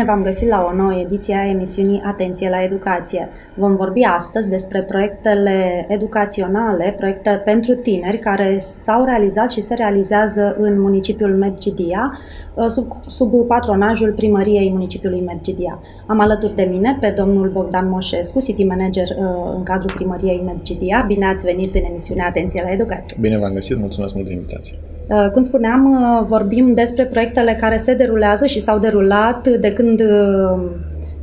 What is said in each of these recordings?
Bine v-am găsit la o nouă ediție a emisiunii Atenție la educație. Vom vorbi astăzi despre proiectele educaționale, proiecte pentru tineri care s-au realizat și se realizează în municipiul Medgidia, uh, sub, sub patronajul primăriei municipiului Medgidia. Am alături de mine pe domnul Bogdan Moșescu, city manager uh, în cadrul primăriei Medgidia. Bine ați venit în emisiunea Atenție la educație. Bine v-am găsit, mulțumesc mult de invitație. Uh, cum spuneam, vorbim despre proiectele care se derulează și s-au derulat de când uh,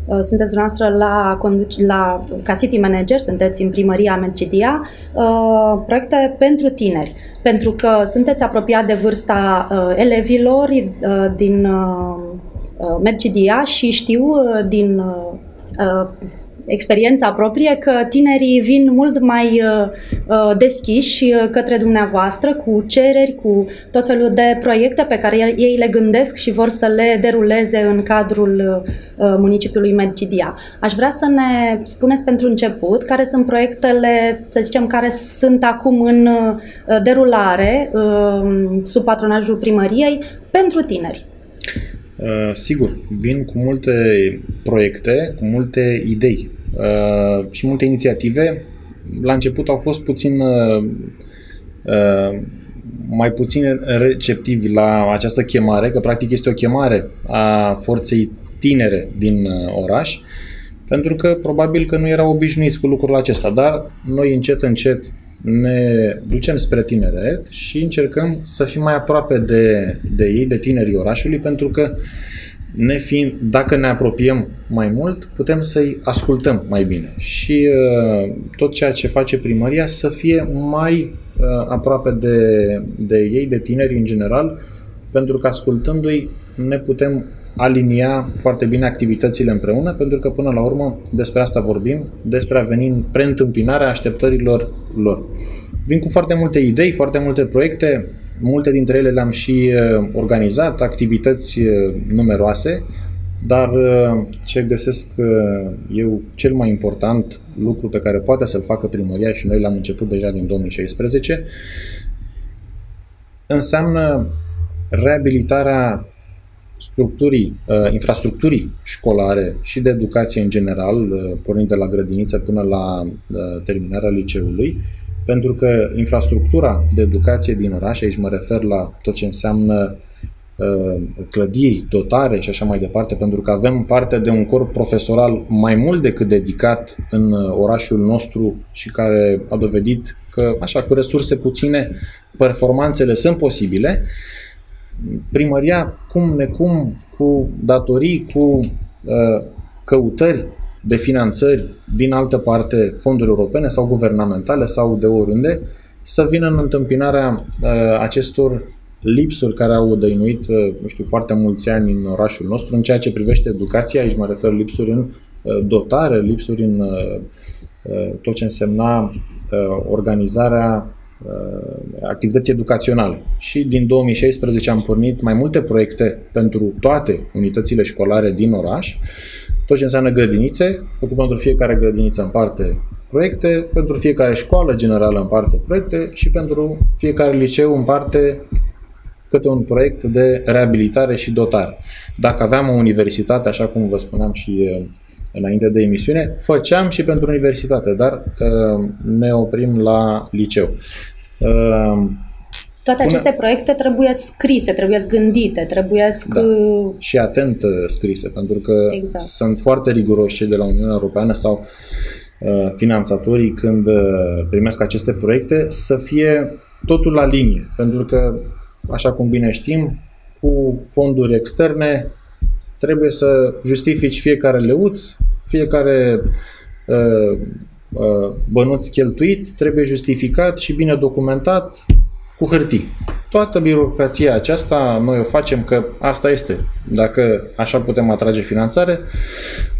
uh, sunteți noastră la, la, ca city manager, sunteți în primăria Medgidia, uh, proiecte pentru tineri, pentru că sunteți apropiat de vârsta elevilor din Medgidia și știu din experiența proprie că tinerii vin mult mai uh, uh, deschiși uh, către dumneavoastră cu cereri, cu tot felul de proiecte pe care ei le gândesc și vor să le deruleze în cadrul municipiului Medgidia. Aș vrea să ne spuneți pentru început care sunt proiectele, să zicem, care sunt acum în derulare sub patronajul primăriei pentru tineri. Uh, sigur, vin cu multe proiecte, cu multe idei uh, și multe inițiative. La început au fost puțin uh, uh, mai puțin receptivi la această chemare, că practic este o chemare a forței tinere din uh, oraș, pentru că probabil că nu erau obișnuiți cu lucrul acesta, dar noi încet, încet ne ducem spre tineret și încercăm să fim mai aproape de, de ei, de tinerii orașului, pentru că ne fiind, dacă ne apropiem mai mult, putem să-i ascultăm mai bine și uh, tot ceea ce face primăria să fie mai uh, aproape de, de ei, de tineri în general, pentru că ascultându-i ne putem alinia foarte bine activitățile împreună, pentru că până la urmă despre asta vorbim, despre a veni în preîntâmpinarea așteptărilor lor. Vin cu foarte multe idei, foarte multe proiecte, multe dintre ele le-am și uh, organizat, activități uh, numeroase, dar uh, ce găsesc eu cel mai important lucru pe care poate să-l facă primăria și noi l-am început deja din 2016, înseamnă reabilitarea structurii, uh, infrastructurii școlare și de educație în general, uh, pornind de la grădiniță până la uh, terminarea liceului, pentru că infrastructura de educație din oraș, aici mă refer la tot ce înseamnă clădiri, dotare și așa mai departe, pentru că avem parte de un corp profesoral mai mult decât dedicat în orașul nostru și care a dovedit că, așa, cu resurse puține, performanțele sunt posibile. Primăria, cum necum, cu datorii, cu uh, căutări de finanțări din altă parte, fonduri europene sau guvernamentale sau de oriunde, să vină în întâmpinarea uh, acestor lipsuri care au dăinuit, uh, nu știu, foarte mulți ani în orașul nostru în ceea ce privește educația, aici mă refer lipsuri în uh, dotare, lipsuri în uh, uh tot ce însemna uh, organizarea Uh, activități educaționale. Și din 2016 am pornit mai multe proiecte pentru toate unitățile școlare din oraș, tot ce înseamnă grădinițe, făcut pentru fiecare grădiniță în parte proiecte, pentru fiecare școală generală în parte proiecte și pentru fiecare liceu în parte câte un proiect de reabilitare și dotare. Dacă aveam o universitate, așa cum vă spuneam și uh, înainte de emisiune, făceam și pentru universitate, dar uh, ne oprim la liceu. Uh, toate Până... aceste proiecte trebuie scrise, trebuie gândite, trebuie da. Uh, și atent uh, scrise, pentru că exact. sunt foarte riguroși cei de la Uniunea Europeană sau uh, finanțatorii când uh, primesc aceste proiecte să fie totul la linie, pentru că, așa cum bine știm, cu fonduri externe trebuie să justifici fiecare leuț, fiecare uh, uh, bănuț cheltuit, trebuie justificat și bine documentat cu hârtii. Toată birocrația aceasta noi o facem că asta este. Dacă așa putem atrage finanțare,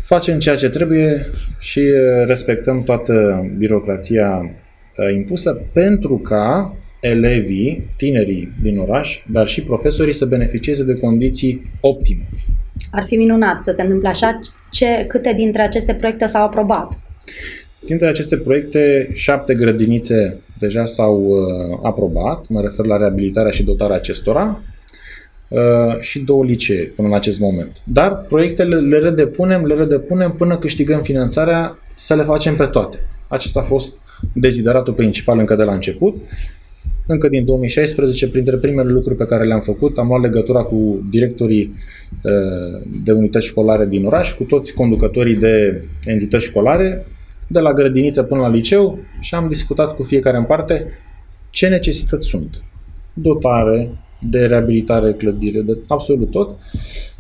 facem ceea ce trebuie și uh, respectăm toată birocrația uh, impusă pentru ca elevii, tinerii din oraș, dar și profesorii să beneficieze de condiții optime. Ar fi minunat să se întâmple așa. Ce, câte dintre aceste proiecte s-au aprobat? Dintre aceste proiecte, șapte grădinițe deja s-au uh, aprobat, mă refer la reabilitarea și dotarea acestora. uh, și două licee până în acest moment. Dar proiectele le redepunem, le redepunem până câștigăm finanțarea să le facem pe toate. Acesta a fost dezideratul principal încă de la început. Încă din 2016, printre primele lucruri pe care le-am făcut, am luat legătura cu directorii uh, de unități școlare din oraș, cu toți conducătorii de entități școlare, de la grădiniță până la liceu și am discutat cu fiecare în parte ce necesități sunt. Dotare, de reabilitare, clădire, de absolut tot.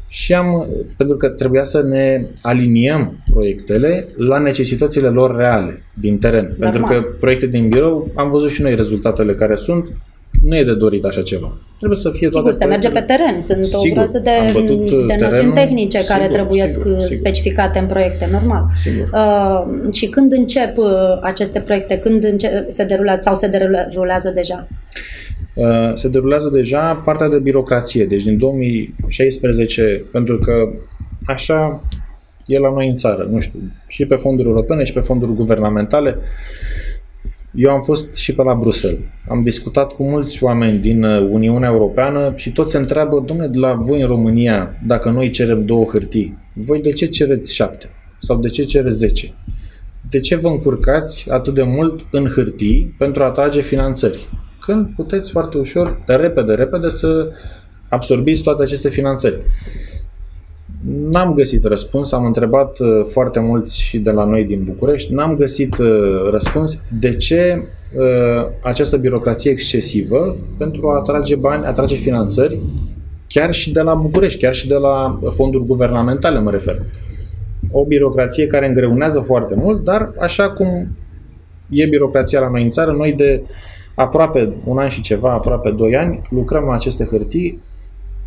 Și am, pentru că trebuia să ne aliniem proiectele la necesitățile lor reale din teren. Normal. Pentru că proiecte din birou, am văzut și noi rezultatele care sunt, nu e de dorit așa ceva. Trebuie să fie toate Sigur, se merge pe teren. Sunt sigur, o groază de, de noțiuni tehnice sigur, care trebuie sigur, sigur. specificate în proiecte, normal. Sigur. Uh, și când încep uh, aceste proiecte? Când înce- se derulează sau se derulează deja? Uh, se derulează deja partea de birocrație. Deci din 2016, pentru că așa e la noi în țară, nu știu, și pe fonduri europene și pe fonduri guvernamentale, eu am fost și pe la Bruxelles. Am discutat cu mulți oameni din uh, Uniunea Europeană și toți se întreabă, domnule, de la voi în România, dacă noi cerem două hârtii, voi de ce cereți șapte? Sau de ce cereți zece? De ce vă încurcați atât de mult în hârtii pentru a atrage finanțări? Când puteți foarte ușor, repede, repede să absorbiți toate aceste finanțări. N-am găsit răspuns, am întrebat uh, foarte mulți și de la noi din București, n-am găsit uh, răspuns. De ce uh, această birocrație excesivă pentru a atrage bani, atrage finanțări, chiar și de la București, chiar și de la fonduri guvernamentale mă refer. O birocrație care îngreunează foarte mult, dar așa cum e birocrația la noi în țară, noi de aproape un an și ceva, aproape doi ani, lucrăm la aceste hârtii,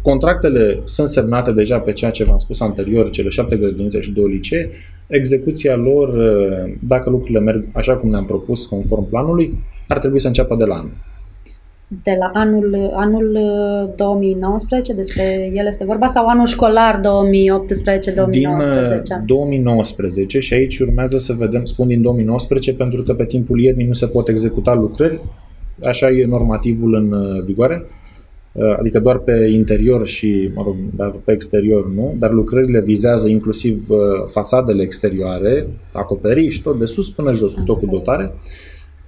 Contractele sunt semnate deja pe ceea ce v-am spus anterior, cele șapte grădinițe și două licee. Execuția lor, uh, dacă lucrurile merg așa cum ne-am propus, conform planului, ar trebui să înceapă de la anul. De la anul, anul 2019, uh, despre el este vorba, sau anul școlar 2018-2019? Din 2019 uh, și aici urmează să vedem, spun din 2019, pentru că pe timpul iernii nu se pot executa lucrări, așa e normativul în vigoare. Uh, adică doar pe interior și, mă rog, dar pe exterior nu, dar lucrările vizează inclusiv uh, fațadele exterioare, acoperiș, tot de sus până jos, cu tot cu dotare.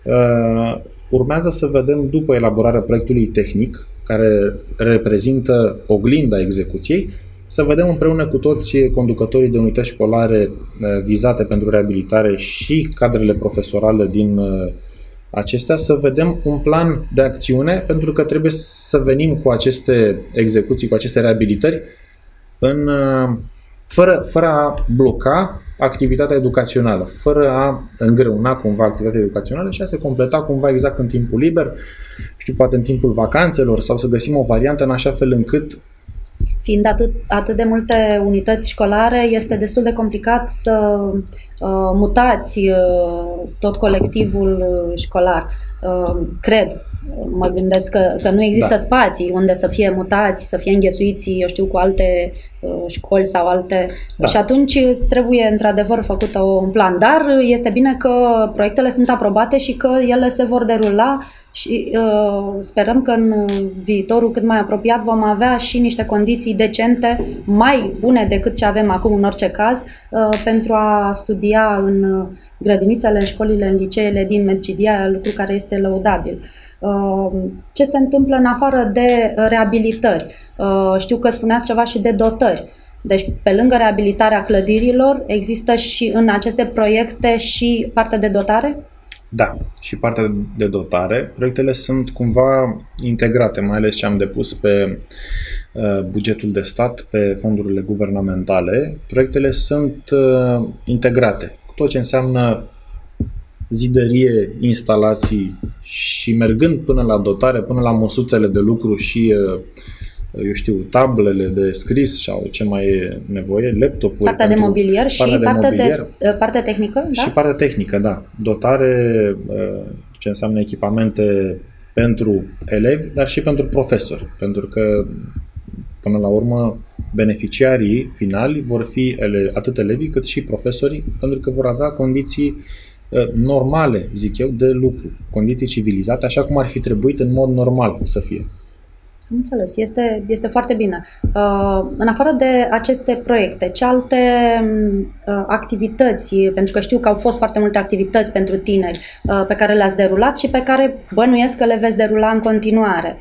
Uh, urmează să vedem, după elaborarea proiectului tehnic, care reprezintă oglinda execuției, să vedem împreună cu toți conducătorii de unități școlare vizate pentru reabilitare și cadrele profesorale din acestea, să vedem un plan de acțiune, pentru că trebuie să venim cu aceste execuții, cu aceste reabilitări, în, uh, fără, fără a bloca activitatea educațională, fără a îngreuna cumva activitatea educațională și a se completa cumva exact în timpul liber, știu, poate în timpul vacanțelor sau să găsim o variantă în așa fel încât fiind atât, atât de multe unități școlare, este destul de complicat să uh, mutați uh, tot colectivul uh, școlar. Uh, cred, mă gândesc că, că nu există da. spații unde să fie mutați, să fie înghesuiți, eu știu, cu alte uh, școli sau alte... Da. Și atunci trebuie, într-adevăr, făcut un plan. Dar este bine că proiectele sunt aprobate și că ele se vor derula și uh, sperăm că în viitorul cât mai apropiat vom avea și niște condiții decente, mai bune decât ce avem acum în orice caz, uh, pentru a studia în grădinițele, în școlile, în liceele din Medgidia, lucru care este lăudabil. Uh, ce se întâmplă în afară de reabilitări? Uh, știu că spuneați ceva și de dotări. Deci, pe lângă reabilitarea clădirilor, există și în aceste proiecte și partea de dotare? Da, și partea de dotare. Proiectele sunt cumva integrate, mai ales ce am depus pe uh, bugetul de stat, pe fondurile guvernamentale. Proiectele sunt uh, integrate tot ce înseamnă zidărie, instalații și mergând până la dotare, până la măsuțele de lucru și uh, eu știu, tablele de scris sau ce mai e nevoie, laptopuri. Partea de mobilier și partea, de, partea, mobilier, de uh, partea tehnică, da? Și partea tehnică, da. Dotare, uh, ce înseamnă echipamente pentru elevi, dar și pentru profesori. Pentru că, până la urmă, beneficiarii finali vor fi ele, atât elevii cât și profesorii, pentru că vor avea condiții ă, normale, zic eu, de lucru, condiții civilizate, așa cum ar fi trebuit în mod normal să fie. Înțeles, este, este foarte bine. Uh, în afară de aceste proiecte, ce alte uh, activități, pentru că știu că au fost foarte multe activități pentru tineri uh, pe care le-ați derulat și pe care bănuiesc că le veți derula în continuare?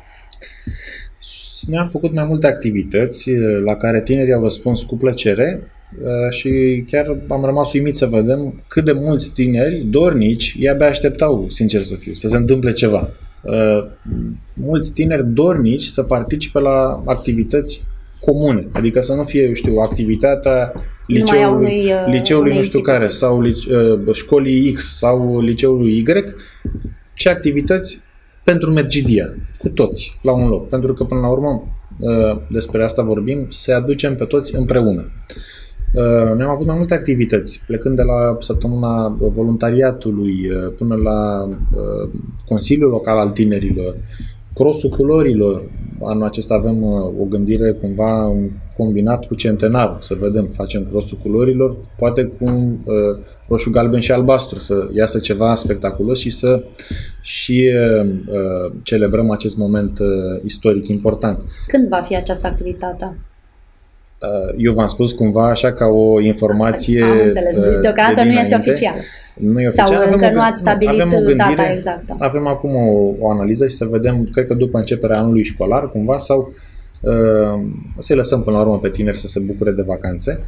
Noi am făcut mai multe activități la care tinerii au răspuns cu plăcere și chiar am rămas uimit să vedem cât de mulți tineri dornici i-abia așteptau, sincer să fiu, să se întâmple ceva. Uh, mulți tineri dornici să participe la activități comune, adică să nu fie, eu știu, activitatea liceului, unui, uh, liceului nu știu care, sau uh, școlii X sau liceului Y, ce activități pentru Mergidia, cu toți, la un loc. Pentru că, până la urmă, despre asta vorbim, să aducem pe toți împreună. Uh, noi am avut mai multe activități, plecând de la săptămâna voluntariatului uh, până la uh, Consiliul Local al Tinerilor, Crossul Culorilor. Anul acesta avem o gândire cumva un combinat cu centenar, să vedem, facem Crossul Culorilor, poate cu roșu, galben și albastru, să iasă ceva spectaculos și să și celebrăm acest moment istoric important. Când va fi această activitate? Uh, eu v-am spus cumva așa ca o informație Am înțeles, uh, deocamdată de nu este oficial. Nu e oficial. Sau avem încă o, nu ați stabilit avem o gândire, data exactă. Avem acum o, o analiză și să vedem, cred că după începerea anului școlar, cumva, sau uh, să-i lăsăm până la urmă pe tineri să se bucure de vacanțe.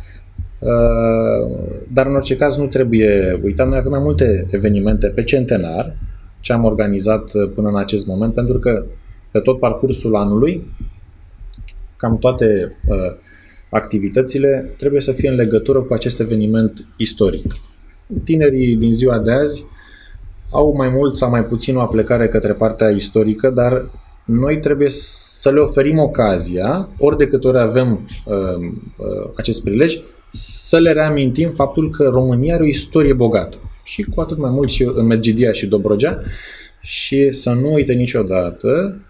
Uh, dar în orice caz nu trebuie uitat, noi avem mai multe evenimente pe centenar ce am organizat uh, până în acest moment, pentru că pe tot parcursul anului, cam toate uh, activitățile trebuie să fie în legătură cu acest eveniment istoric. Tinerii din ziua de azi au mai mult sau mai puțin o aplecare către partea istorică, dar noi trebuie să le oferim ocazia, ori de câte ori avem uh, uh, acest prilej, să le reamintim faptul că România are o istorie bogată. Și cu atât mai mult și în Medgidia și Dobrogea și să nu uite niciodată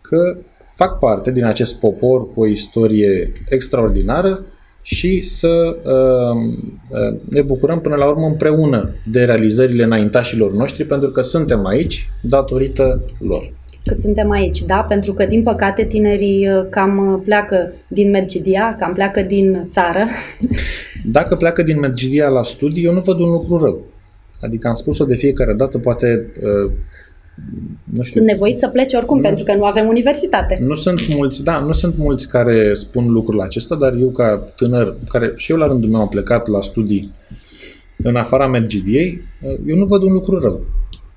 că fac parte din acest popor cu o istorie extraordinară și să uh, uh, ne bucurăm până la urmă împreună de realizările înaintașilor noștri, pentru că suntem aici datorită lor. Cât suntem aici, da? Pentru că, din păcate, tinerii uh, cam pleacă din Medgidia, cam pleacă din țară. Dacă pleacă din Medgidia la studii, eu nu văd un lucru rău. Adică am spus-o de fiecare dată, poate uh, nu știu. Sunt nevoiți să plece oricum, nu, pentru că nu avem universitate. Nu sunt mulți, da, nu sunt mulți care spun lucrul acesta, dar eu ca tânăr, care și eu la rândul meu am plecat la studii în afara Mergidiei, eu nu văd un lucru rău.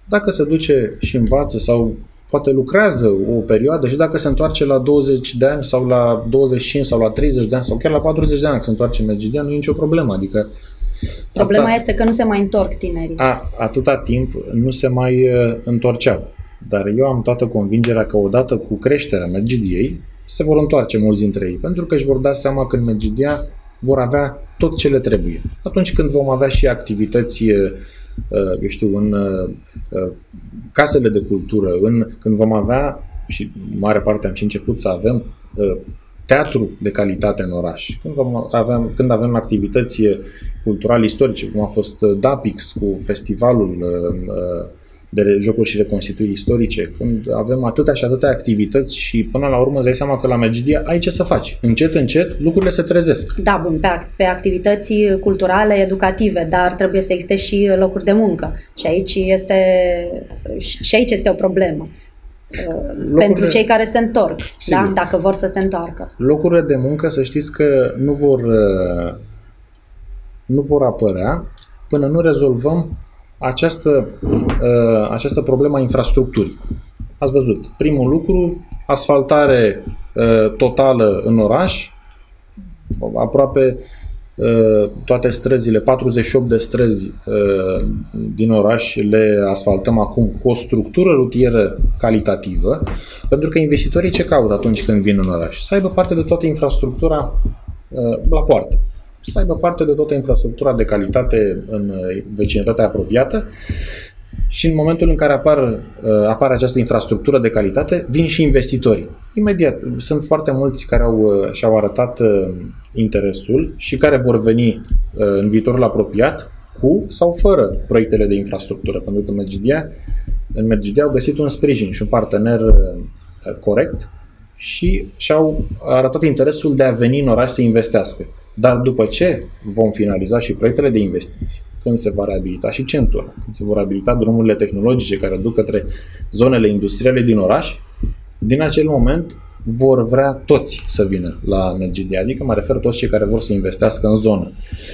Dacă se duce și învață sau poate lucrează o perioadă și dacă se întoarce la 20 de ani sau la 25 sau la 30 de ani sau chiar la 40 de ani când se întoarce în Mergidia, nu e nicio problemă. Adică Problema atâta, este că nu se mai întorc tinerii. A, atâta timp nu se mai uh, întorceau. Dar eu am toată convingerea că odată cu creșterea Medgidiei se vor întoarce mulți dintre ei, pentru că își vor da seama că în Medgidia vor avea tot ce le trebuie. Atunci când vom avea și activități, uh, eu știu, în uh, casele de cultură, în, când vom avea, și mare parte am și început să avem, teatru de calitate în oraș. Când, vom avem, când avem activități culturale istorice, cum a fost uh, DAPIX cu festivalul uh, uh, de jocuri și reconstituiri istorice, când avem atâtea și atâtea activități și până la urmă îți dai seama că la Megidia ai ce să faci. Încet, încet, lucrurile se trezesc. Da, bun, pe, pe activități culturale, educative, dar trebuie să existe și locuri de muncă. Și aici este, și aici este o problemă. Locurile, pentru cei care se întorc, da? dacă vor să se întoarcă. Locurile de muncă, să știți că nu vor, uh, nu vor apărea până nu rezolvăm această, uh, această problemă a infrastructurii. Ați văzut, primul lucru, asfaltare uh, totală în oraș, aproape Uh, toate străzile, 48 de străzi uh, din oraș le asfaltăm acum cu o structură rutieră calitativă, pentru că investitorii ce caută atunci când vin în oraș? Să aibă parte de toată infrastructura uh, la poartă, să aibă parte de toată infrastructura de calitate în vecinătatea apropiată și în momentul în care apar, uh, apare această infrastructură de calitate, vin și investitorii. Imediat, sunt foarte mulți care au, uh, și-au arătat uh, interesul și care vor veni în viitorul apropiat cu sau fără proiectele de infrastructură, pentru că Mergidia, în Mergidia au găsit un sprijin și un partener corect și și-au arătat interesul de a veni în oraș să investească. Dar după ce vom finaliza și proiectele de investiții, când se va reabilita și centura, când se vor reabilita drumurile tehnologice care duc către zonele industriale din oraș, din acel moment vor vrea toți să vină la MGD, adică mă refer toți cei care vor să investească în zonă.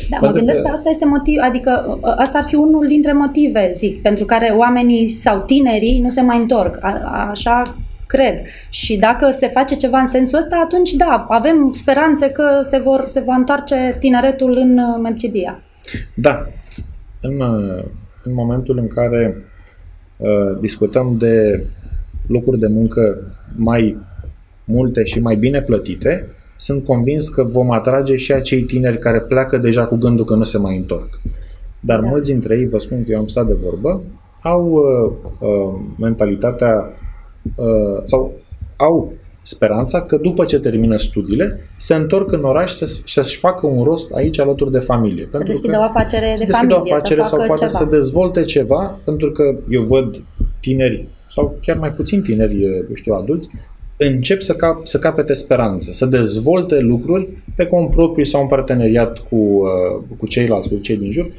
Da, mă gândesc că... că asta este motiv, adică ă, asta ar fi unul dintre motive, zic, pentru care oamenii sau tinerii nu se mai întorc. A, așa cred. Și dacă se face ceva în sensul ăsta, atunci da, avem speranțe că se, vor, se va întoarce tineretul în ă, Mercedia. Da. În, ă, în momentul în care uh, discutăm de locuri de muncă mai multe și mai bine plătite, sunt convins că vom atrage și acei tineri care pleacă deja cu gândul că nu se mai întorc. Dar da. mulți dintre ei, vă spun că eu am stat de vorbă, au uh, uh, mentalitatea uh, sau au speranța că după ce termină studiile, se întorc în oraș să, să-și facă un rost aici alături de familie. Să deschidă o afacere de familie, o afacere să sau poate ceva. să dezvolte ceva, pentru că eu văd tineri sau chiar mai puțin tineri, eu știu, adulți, încep să, cap, să capete speranță, să dezvolte lucruri pe cont propriu sau în parteneriat cu, uh, cu ceilalți, cu cei din jur,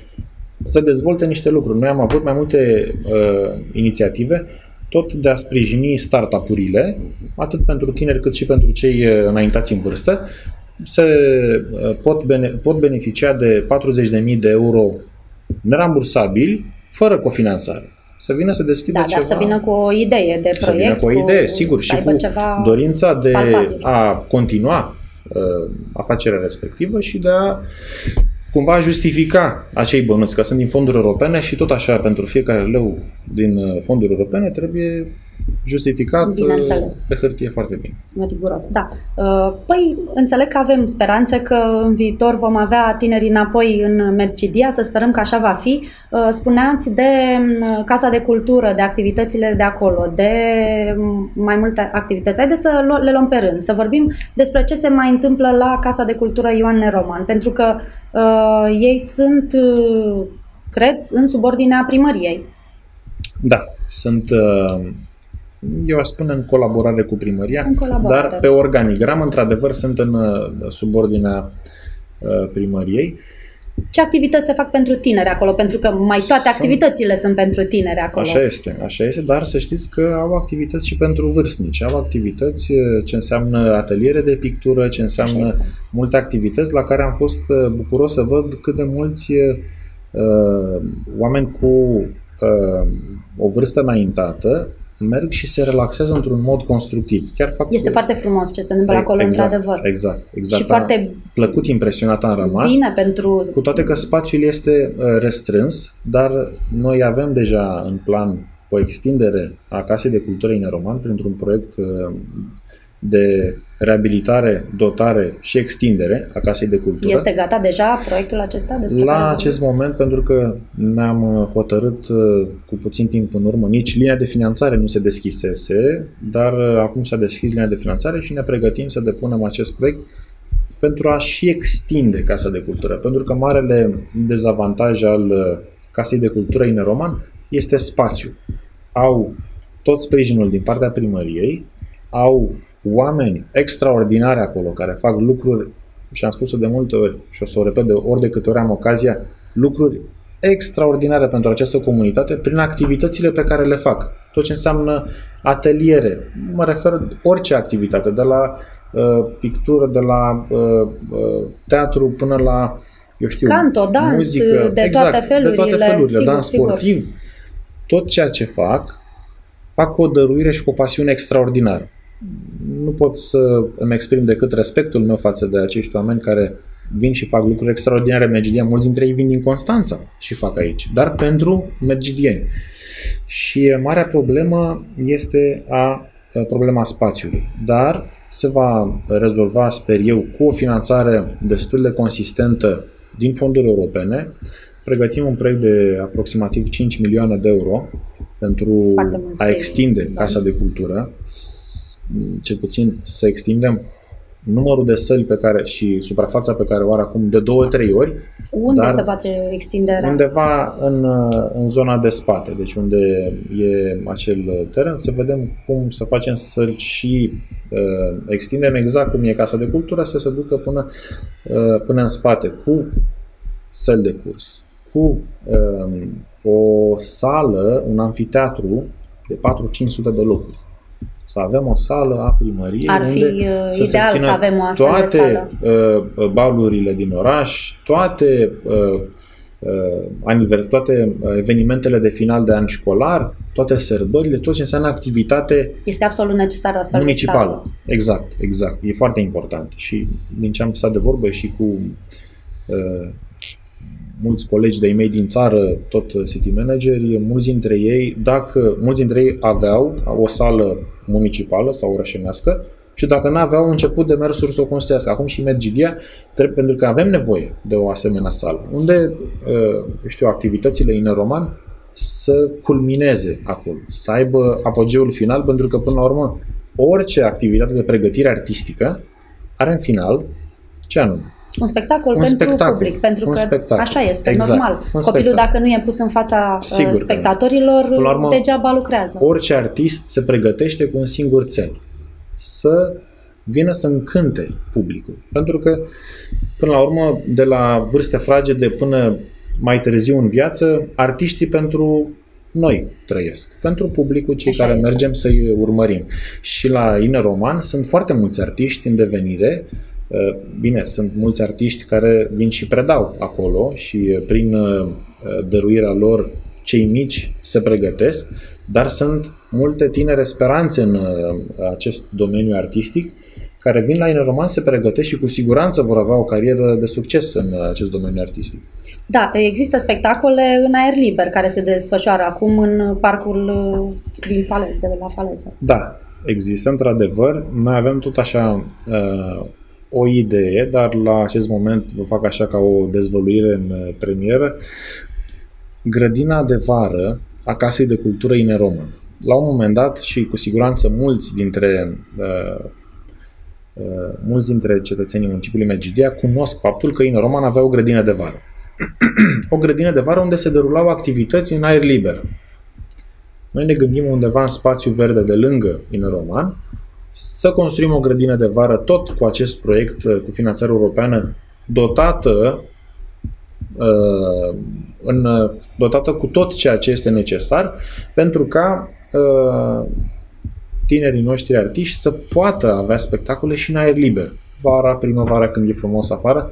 să dezvolte niște lucruri. Noi am avut mai multe uh, inițiative tot de a sprijini startup-urile, atât pentru tineri cât și pentru cei uh, înaintați în vârstă, se uh, pot, bene, pot beneficia de 40.000 de euro nerambursabili, fără cofinanțare. Să vină să deschidă da, ceva. Da, să vină cu o idee de proiect. Să vină cu o idee, cu, sigur, și cu dorința de palpabil. a continua uh, afacerea respectivă și de a cumva justifica acei bănuți, că sunt din fonduri europene și tot așa pentru fiecare leu din uh, fonduri europene trebuie justificat Bineînțeles. pe hârtie foarte bine. Riguros, da. Uh, păi, înțeleg că avem speranțe că în viitor vom avea tinerii înapoi în Medcidia, să sperăm că așa va fi. Uh, spuneați de uh, Casa de Cultură, de activitățile de acolo, de mai multe activități. Haideți să le luăm pe rând, să vorbim despre ce se mai întâmplă la Casa de Cultură Ioan Neroman, pentru că uh, ei sunt, uh, cred, în subordinea primăriei. Da, sunt uh, eu aș spune în colaborare cu primăria, în colaborare. dar pe organigram, într-adevăr, sunt în uh, subordinea uh, primăriei. Ce activități se fac pentru tineri acolo? Pentru că mai toate sunt... activitățile sunt pentru tineri acolo. Așa este, așa este, dar să știți că au activități și pentru vârstnici. Au activități uh, ce înseamnă ateliere de pictură, ce înseamnă multe activități la care am fost bucuros să văd cât de mulți uh, oameni cu uh, o vârstă înaintată merg și se relaxează într-un mod constructiv. Chiar fac este foarte frumos ce se întâmplă acolo, exact, într-adevăr. Exact, exact. Și foarte plăcut, impresionat am rămas. Bine pentru... Cu toate că spațiul este uh, restrâns, dar noi avem deja în plan o extindere a Casei de Cultură Ineroman printr-un proiect uh, de reabilitare, dotare și extindere a Casei de Cultură. Este gata deja proiectul acesta? La acest moment, pentru că ne-am uh, hotărât uh, cu puțin timp în urmă, nici linia de finanțare nu se deschisese, dar uh, acum s-a deschis linia de finanțare și ne pregătim să depunem acest proiect pentru a și extinde Casa de Cultură. Pentru că marele dezavantaj al Casei de Cultură Ineroman este spațiu. Au tot sprijinul din partea primăriei, au oameni extraordinari acolo care fac lucruri, și am spus-o de multe ori și o să o repet de ori de câte ori am ocazia, lucruri extraordinare pentru această comunitate prin activitățile pe care le fac. Tot ce înseamnă ateliere, mă refer orice activitate, de la uh, pictură, de la uh, uh, teatru până la, eu știu, Canto, dans, muzică, de exact, toate felurile, de toate felurile, sigur, dans sigur. sportiv, tot ceea ce fac, fac cu o dăruire și cu o pasiune extraordinară nu pot să îmi exprim decât respectul meu față de acești oameni care vin și fac lucruri extraordinare mergidieni. Mulți dintre ei vin din Constanța și fac aici, dar pentru mergidieni. Și marea problemă este a, problema spațiului. Dar se va rezolva, sper eu, cu o finanțare destul de consistentă din fonduri europene. Pregătim un proiect de aproximativ 5 milioane de euro pentru a extinde da. Casa de Cultură cel puțin să extindem numărul de săli pe care și suprafața pe care o are acum de două-trei ori. Unde dar se face extinderea? Undeva în, în zona de spate, deci unde e acel teren, să vedem cum să facem săli și uh, extindem exact cum e Casa de Cultură, să se ducă până, uh, până în spate, cu săli de curs, cu uh, o sală, un anfiteatru de 4-500 de locuri să avem o sală a primăriei Ar fi unde uh, să ideal se să avem o astfel toate de sală. Uh, balurile din oraș, toate uh, uh, toate uh, evenimentele de final de an școlar, toate sărbările, tot ce înseamnă activitate Este absolut necesară o astfel municipală. De sală. Exact, exact. E foarte important. Și din ce am stat de vorbă și cu uh, mulți colegi de-ai mei din țară, tot city manageri, mulți dintre ei, dacă mulți dintre ei aveau o sală municipală sau orășenească și dacă nu aveau început de mersuri să o construiască. Acum și Medgidia, trebuie, pentru că avem nevoie de o asemenea sală, unde, uh, știu, activitățile în roman să culmineze acolo, să aibă apogeul final, pentru că, până la urmă, orice activitate de pregătire artistică are în final ce anume? Un spectacol un pentru spectacol, public, pentru un că spectacol. așa este, exact, normal. Un Copilul, spectacol. dacă nu e pus în fața uh, Sigur spectatorilor, Până la urmă, degeaba lucrează. Orice artist se pregătește cu un singur cel. Să vină să încânte publicul. Pentru că, până la urmă, de la vârste fragede până mai târziu în viață, artiștii pentru noi trăiesc. Pentru publicul, cei Așa care este. mergem să-i urmărim. Și la Ine Roman sunt foarte mulți artiști în devenire. Uh, Bine, sunt mulți artiști care vin și predau acolo și uh, prin uh, dăruirea lor cei mici se pregătesc, dar sunt multe tinere speranțe în acest domeniu artistic care vin la Ine Roman, se pregătesc și cu siguranță vor avea o carieră de succes în acest domeniu artistic. Da, există spectacole în aer liber care se desfășoară acum în parcul uh, din Fale, de la Faleză. Da, există într-adevăr. Noi avem tot așa uh, o idee, dar la acest moment vă fac așa ca o dezvăluire în uh, premieră. Grădina de vară a Casei de Cultură Ineroman. La un moment dat și cu siguranță mulți dintre uh, uh, mulți dintre cetățenii municipiului Medgidia cunosc faptul că Ineroman avea o grădină de vară. o grădină de vară unde se derulau activități în aer liber. Noi ne gândim undeva în spațiu verde de lângă Ineroman să construim o grădină de vară tot cu acest proiect uh, cu finanțare europeană dotată uh, în, dotată cu tot ceea ce este necesar pentru ca uh, tinerii noștri artiști să poată avea spectacole și în aer liber. Vara, primăvara, când e frumos afară,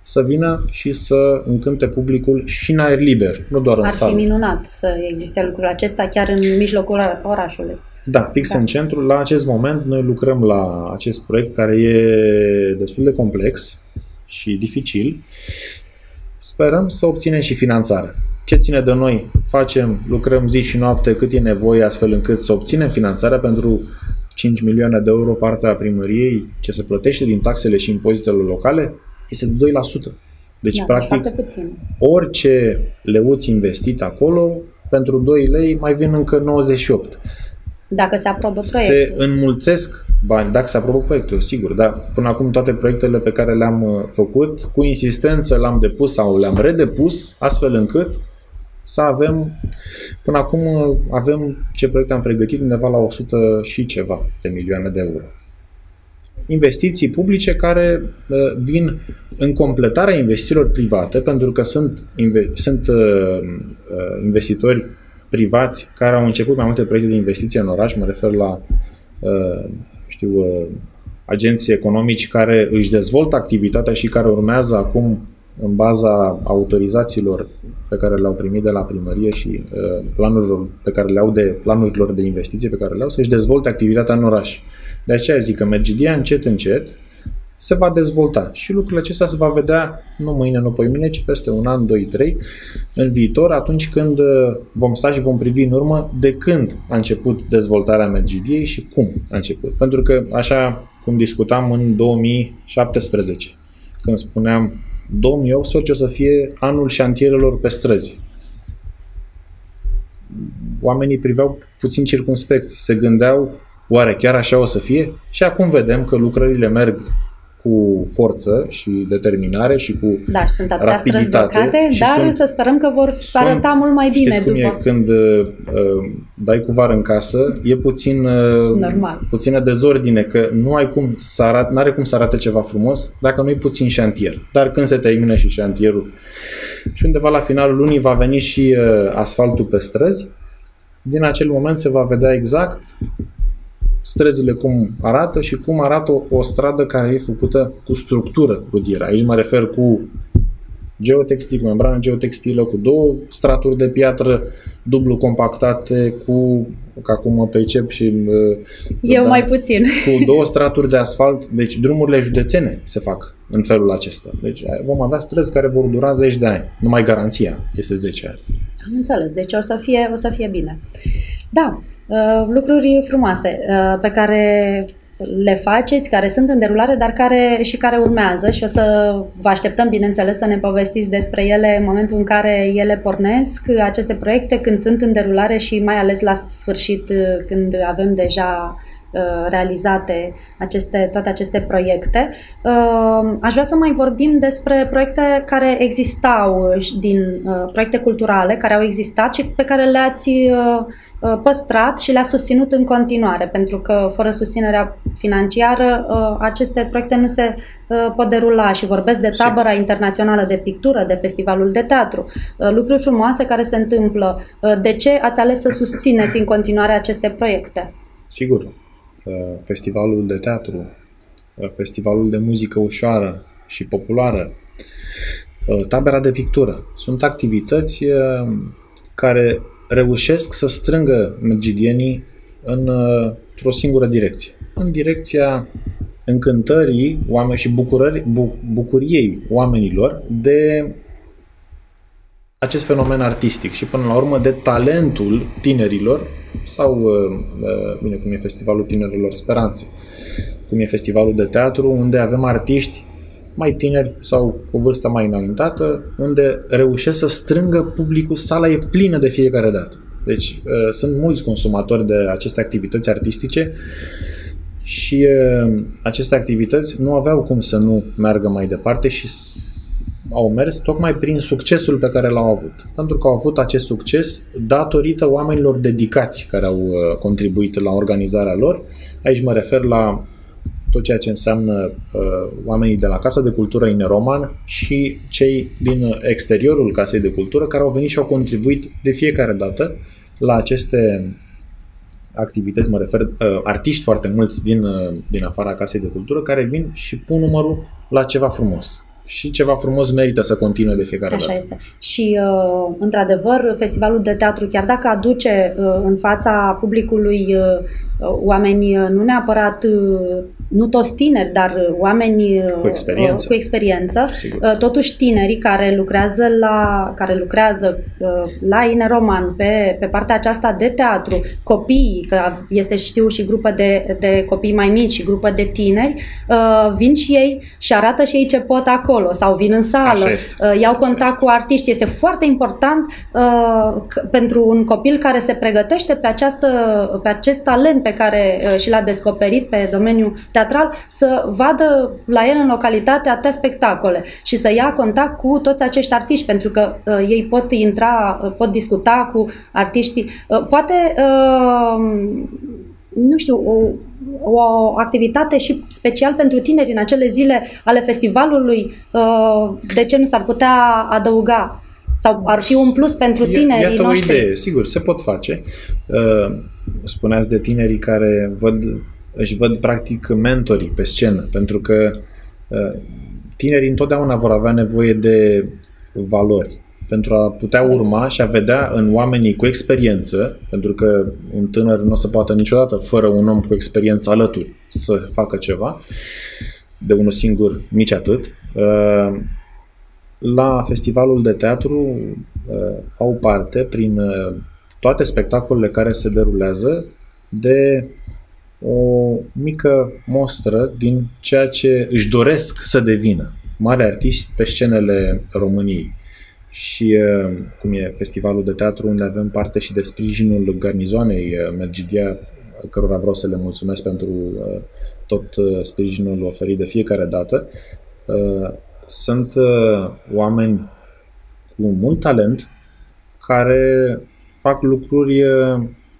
să vină și să încânte publicul și în aer liber, nu doar în Ar sală. fi minunat să existe lucrul acesta chiar în mijlocul orașului. Da, fix Da. în centru. La acest moment noi lucrăm la acest proiect care e destul de complex și dificil. Sperăm să obținem și finanțare. Ce ține de noi? Facem, lucrăm zi și noapte cât e nevoie astfel încât să obținem finanțarea pentru 5 milioane de euro partea primăriei ce se plătește din taxele și impozitele locale este de 2%. Deci, da, practic, foarte puțin. orice leuț investit acolo, pentru 2 lei mai vin încă 98 Dacă se aprobă se proiectul. înmulțesc bani, dacă se aprobă proiectul, sigur, dar până acum toate proiectele pe care le-am uh, făcut, cu insistență le-am depus sau le-am redepus, astfel încât să avem, până acum uh, avem ce proiecte am pregătit undeva la 100 și ceva de milioane de euro. Investiții publice care uh, vin în completarea investițiilor private, pentru că sunt, inve- sunt uh, uh, investitori privați care au început mai multe proiecte de investiție în oraș, mă refer la uh, știu, uh, agenții economici care își dezvoltă activitatea și care urmează acum în baza autorizațiilor pe care le-au primit de la primărie și uh, planurilor pe care le au de planurilor de investiție pe care le au să-și dezvolte activitatea în oraș. De aceea zic că Mergidia încet încet se va dezvolta și lucrul acesta se va vedea nu mâine, nu poimine, ci peste un an, doi, trei, în viitor, atunci când uh, vom sta și vom privi în urmă de când a început dezvoltarea Mergidiei și cum a început. Pentru că, așa cum discutam în 2017, când spuneam 2018 o să fie anul șantierelor pe străzi. Oamenii priveau puțin circunspecți, se gândeau oare chiar așa o să fie? Și acum vedem că lucrările merg cu forță și determinare și cu Da, și sunt atâtea străzi blocate, dar sunt, să sperăm că vor sunt, arăta mult mai bine știți după. cum e când uh, dai cu var în casă, e puțin uh, Normal. puțină dezordine, că nu ai cum să arate, n-are cum să arate ceva frumos dacă nu e puțin șantier. Dar când se termină și șantierul și undeva la finalul lunii va veni și uh, asfaltul pe străzi, din acel moment se va vedea exact străzile cum arată și cum arată o, o stradă care e făcută cu structură rudieră. Aici mă refer cu geotextil, cu membrană geotextilă, cu două straturi de piatră dublu compactate, cu, ca cum mă percep și... uh, Eu da, mai puțin. Cu două straturi de asfalt, deci drumurile județene se fac în felul acesta. Deci vom avea străzi care vor dura zeci de ani. Numai garanția este 10 ani. Am înțeles, deci o să fie, o să fie bine. Da, uh, lucruri frumoase uh, pe care le faceți, care sunt în derulare, dar care și care urmează și o să vă așteptăm, bineînțeles, să ne povestiți despre ele în momentul în care ele pornesc, aceste proiecte, când sunt în derulare și mai ales la sfârșit, uh, când avem deja uh, realizate aceste, toate aceste proiecte. Uh, aș vrea să mai vorbim despre proiecte care existau, din proiecte culturale care au existat și pe care le-ați păstrat și le-a susținut în continuare, pentru că fără susținerea financiară aceste proiecte nu se pot derula și vorbesc de tabăra internațională de pictură, de festivalul de teatru, lucruri frumoase care se întâmplă. De ce ați ales să susțineți în continuare aceste proiecte? Sigur, festivalul de teatru, festivalul de muzică ușoară și populară, tabera de pictură. Sunt activități care reușesc să strângă medgidienii în, într-o singură direcție. În direcția încântării oameni și bucurări, bu, bucuriei oamenilor de acest fenomen artistic și până la urmă de talentul tinerilor sau, bine, cum e Festivalul Tinerilor Speranțe, cum e Festivalul de Teatru, unde avem artiști mai tineri sau cu vârstă mai înaintată, unde reușesc să strângă publicul, sala e plină de fiecare dată. Deci uh, sunt mulți consumatori de aceste activități artistice și uh, aceste activități nu aveau cum să nu meargă mai departe și au mers tocmai prin succesul pe care l-au avut. Pentru că au avut acest succes datorită oamenilor dedicați care au uh, contribuit la organizarea lor. Aici mă refer la tot ceea ce înseamnă uh, oamenii de la Casa de Cultură Ineroman și cei din exteriorul Casei de Cultură care au venit și au contribuit de fiecare dată la aceste activități, mă refer, uh, artiști foarte mulți din, uh, din afara Casei de Cultură care vin și pun numărul la ceva frumos și ceva frumos merită să continue de fiecare Așa dată. este. Și, uh, într-adevăr, festivalul de teatru, chiar dacă aduce uh, în fața publicului uh, oameni nu neapărat, nu toți tineri, dar oameni cu experiență, cu experiență. Totuși tinerii care lucrează la, care lucrează la Ineroman pe, pe partea aceasta de teatru, copiii, că este știu și grupă de, de copii mai mici și grupă de tineri, vin și ei și arată și ei ce pot acolo acolo sau vin în sală, uh, iau contact cu artiști. Este foarte important uh, pentru un copil care se pregătește pe, această, pe acest talent pe care uh, și l-a descoperit pe domeniul teatral să vadă la el în localitate atâtea spectacole și să ia contact cu toți acești artiști pentru că uh, ei pot intra, uh, pot discuta cu artiștii. Uh, poate uh, nu știu, o, o activitate și special pentru tineri în acele zile ale festivalului, uh, de ce nu s-ar putea adăuga? Sau ar fi un plus pentru tinerii Iată noștri? o idee, sigur, se pot face. Uh, spuneați de tinerii care văd, își văd practic mentorii pe scenă, pentru că uh, tinerii întotdeauna vor avea nevoie de valori pentru a putea urma și a vedea în oamenii cu experiență, pentru că un tânăr nu o să poată niciodată fără un om cu experiență alături să facă ceva, de unul singur nici atât. Uh, la festivalul de teatru uh, au parte prin uh, toate spectacolele care se derulează de o mică mostră din ceea ce își doresc să devină mari artiști pe scenele României și cum e festivalul de teatru unde avem parte și de sprijinul garnizoanei Mergidia cărora vreau să le mulțumesc pentru uh, tot uh, sprijinul oferit de fiecare dată. Sunt oameni cu mult talent care fac lucruri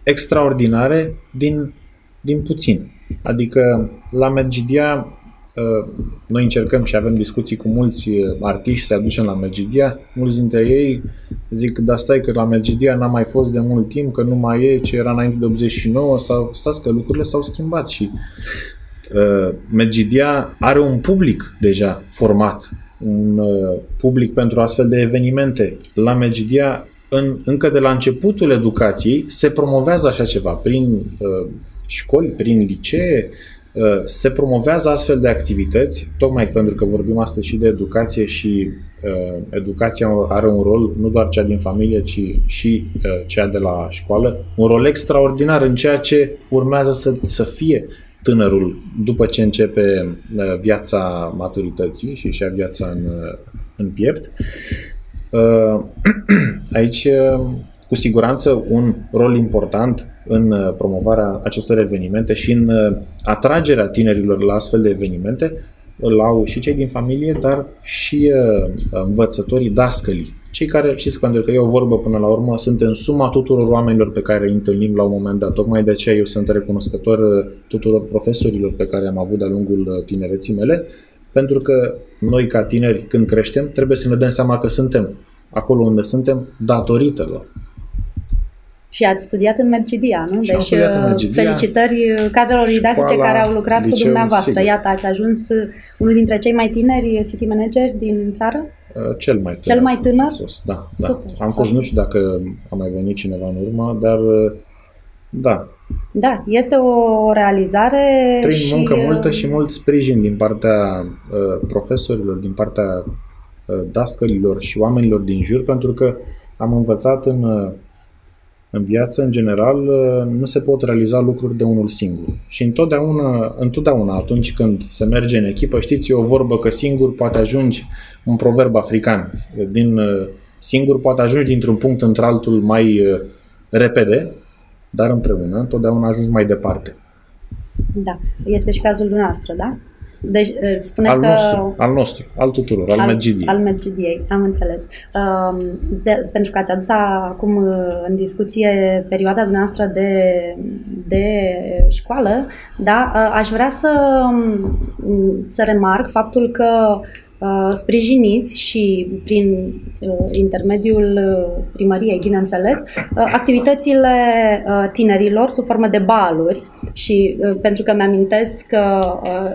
extraordinare din, din puțin. Adică la Mergidia Uh, noi încercăm și avem discuții cu mulți uh, artiști să aducem la Mergidia. Mulți dintre ei zic, da stai că la Mergidia n-a mai fost de mult timp, că nu mai e ce era înainte de 89 sau stați că lucrurile s-au schimbat și uh, Mergidia are un public deja format, un uh, public pentru astfel de evenimente. La Mergidia în, încă de la începutul educației se promovează așa ceva prin uh, școli, prin licee, uh, Uh, se promovează astfel de activități, tocmai pentru că vorbim astăzi și de educație și uh, educația are un rol, nu doar cea din familie, ci și uh, cea de la școală, un rol extraordinar în ceea ce urmează să, să fie tânărul după ce începe uh, viața maturității și și viața în, uh, în piept. Uh, aici uh, cu siguranță un rol important în uh, promovarea acestor evenimente și în uh, atragerea tinerilor la astfel de evenimente îl au și cei din familie, dar și uh, învățătorii dascălii. Cei care, știți, pentru că e o vorbă până la urmă, sunt în suma tuturor oamenilor pe care îi întâlnim la un moment dat. Tocmai de aceea eu sunt recunoscător tuturor profesorilor pe care am avut de-a lungul tinereții mele, pentru că noi, ca tineri, când creștem, trebuie să ne dăm seama că suntem acolo unde suntem datorită lor. Și ați studiat în Mergidia, nu? Și deci, în uh, Mergidia, felicitări uh, cadrelor didactice care au lucrat liceu, cu dumneavoastră. Sigur. Iată, ați ajuns uh, unul dintre cei mai tineri city manageri din țară? Cel mai tânăr. Cel mai tânăr? Am fost, da. da. Super, am fost, nu știu dacă a mai venit cineva în urmă, dar da. Da, este o realizare Prin și... muncă multă și mult sprijin din partea uh, profesorilor, din partea uh, dascălilor și oamenilor din jur, pentru că am învățat în uh, în viață, în general, nu se pot realiza lucruri de unul singur. Și întotdeauna, întotdeauna atunci când se merge în echipă, știți, e o vorbă că singur poate ajungi, un proverb african, din singur poate ajungi dintr-un punct într-altul mai repede, dar împreună întotdeauna ajungi mai departe. Da, este și cazul dumneavoastră, da? Deci, spuneți al că... Nostru, al nostru, al tuturor, al, al Medgidiei. Al Medgidiei, am înțeles. Um, de, pentru că ați adus acum uh, în discuție perioada dumneavoastră de, de școală, da, uh, aș vrea să, um, să remarc faptul că Uh, sprijiniți și prin uh, intermediul uh, primăriei, bineînțeles, activitățile tinerilor sub formă de baluri și pentru că mi-amintesc că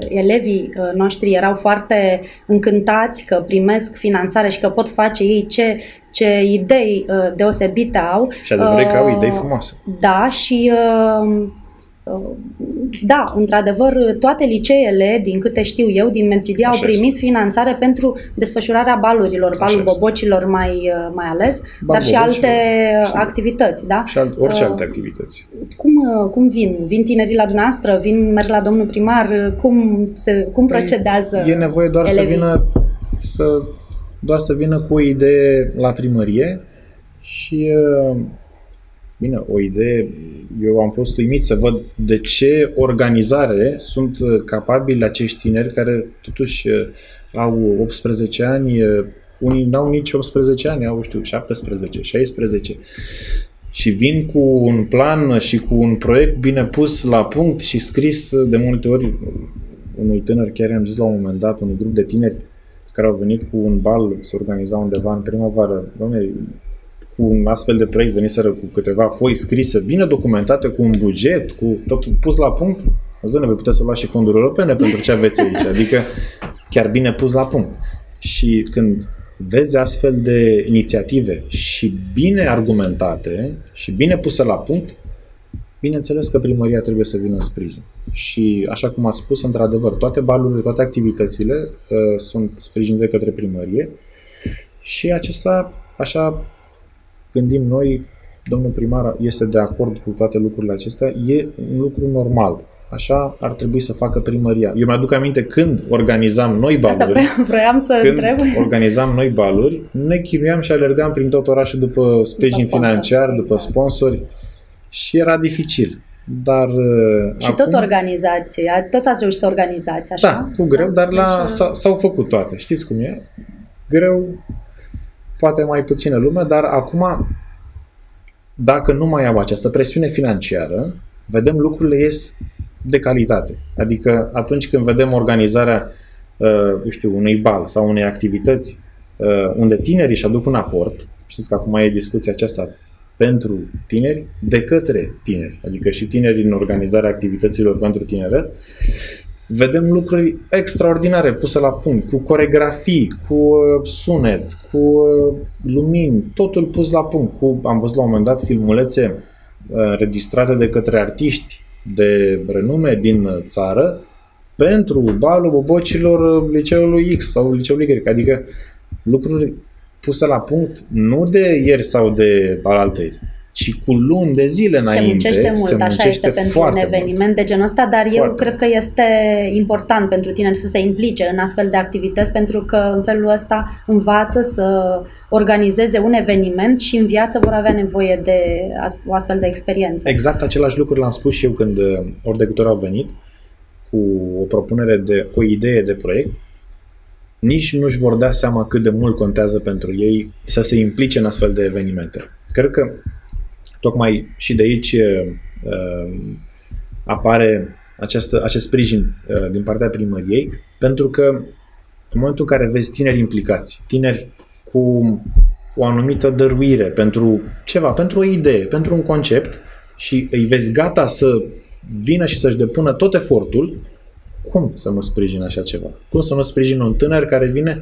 elevii noștri erau foarte încântați că primesc finanțare și că pot face ei ce, ce idei deosebite au. Și adevărat că au idei frumoase. Da, și da, într-adevăr, toate liceele, din câte știu eu, din Mergidia au primit este. finanțare pentru desfășurarea balurilor, balul bobocilor mai, mai ales, Bal dar și alte și activități, da? Și alt, orice uh, alte activități. Cum, cum vin? Vin tinerii la dumneavoastră? Vin, merg la domnul primar? Cum, se, cum păi, procedează E nevoie doar elevii? să vină să, doar să vină cu o idee la primărie și uh, Bine, o idee, eu am fost uimit să văd de ce organizare sunt uh, capabili acești tineri care totuși uh, au 18 ani, uh, unii n-au nici 18 ani, au, știu, 17, 16 și vin cu un plan și cu un proiect bine pus la punct și scris de multe ori unui tânăr, chiar am zis la un moment dat, unui grup de tineri care au venit cu un bal să organiza undeva în primăvară. Doamne, cu un astfel de proiect veniseră cu câteva foi scrise, bine documentate, cu un buget, cu tot pus la punct, Azi, doamne, voi puteți să luați și fonduri europene pentru ce aveți aici. Adică chiar bine pus la punct. Și când vezi astfel de inițiative și bine argumentate și bine puse la punct, bineînțeles că primăria trebuie să vină în sprijin. Și așa cum a spus, într-adevăr, toate balurile, toate activitățile uh, sunt sprijinite către primărie și acesta, așa gândim noi, domnul primar este de acord cu toate lucrurile acestea, e un lucru normal. Așa ar trebui să facă primăria. Eu mi-aduc aminte când organizam noi baluri. Asta vreau, vreau să când întreb. organizam noi baluri, ne chinuiam și alergam prin tot orașul după sprijin după financiar, exact. după sponsori și era dificil. dar Și acum, tot organizație, tot ați reușit să organizați, așa? Da, cu greu, dar la, s-au făcut toate. Știți cum e? Greu, poate mai puțină lume, dar acum, dacă nu mai au această presiune financiară, vedem lucrurile ies de calitate. Adică atunci când vedem organizarea, uh, eu știu, unui bal sau unei activități uh, unde tinerii își aduc un aport, știți că acum e discuția aceasta pentru tineri de către tineri, adică și tineri în organizarea activităților pentru tineret, vedem lucruri extraordinare puse la punct, cu coregrafii, cu uh, sunet, cu uh, lumini, totul pus la punct. Cu, am văzut la un moment dat filmulețe uh, registrate de către artiști de renume din țară pentru balul bobocilor liceului X sau liceului Y. Adică lucruri puse la punct nu de ieri sau de alaltăieri, ci cu luni de zile înainte. Se muncește mult, se muncește așa este pentru un eveniment mult. de genul ăsta, dar foarte eu cred că este important pentru tineri să se implice în astfel de activități, pentru că în felul ăsta învață să organizeze un eveniment și în viață vor avea nevoie de o astfel de experiență. Exact același lucru l-am spus și eu când uh, ori de câte ori au venit cu o propunere, de, cu o idee de proiect nici nu-și vor da seama cât de mult contează pentru ei să se implice în astfel de evenimente. Cred că tocmai și de aici uh, apare această, acest sprijin uh, din partea primăriei, pentru că în momentul în care vezi tineri implicați, tineri cu o anumită dăruire pentru ceva, pentru o idee, pentru un concept și îi vezi gata să vină și să-și depună tot efortul, cum să nu sprijin așa ceva? Cum să nu sprijin un tânăr care vine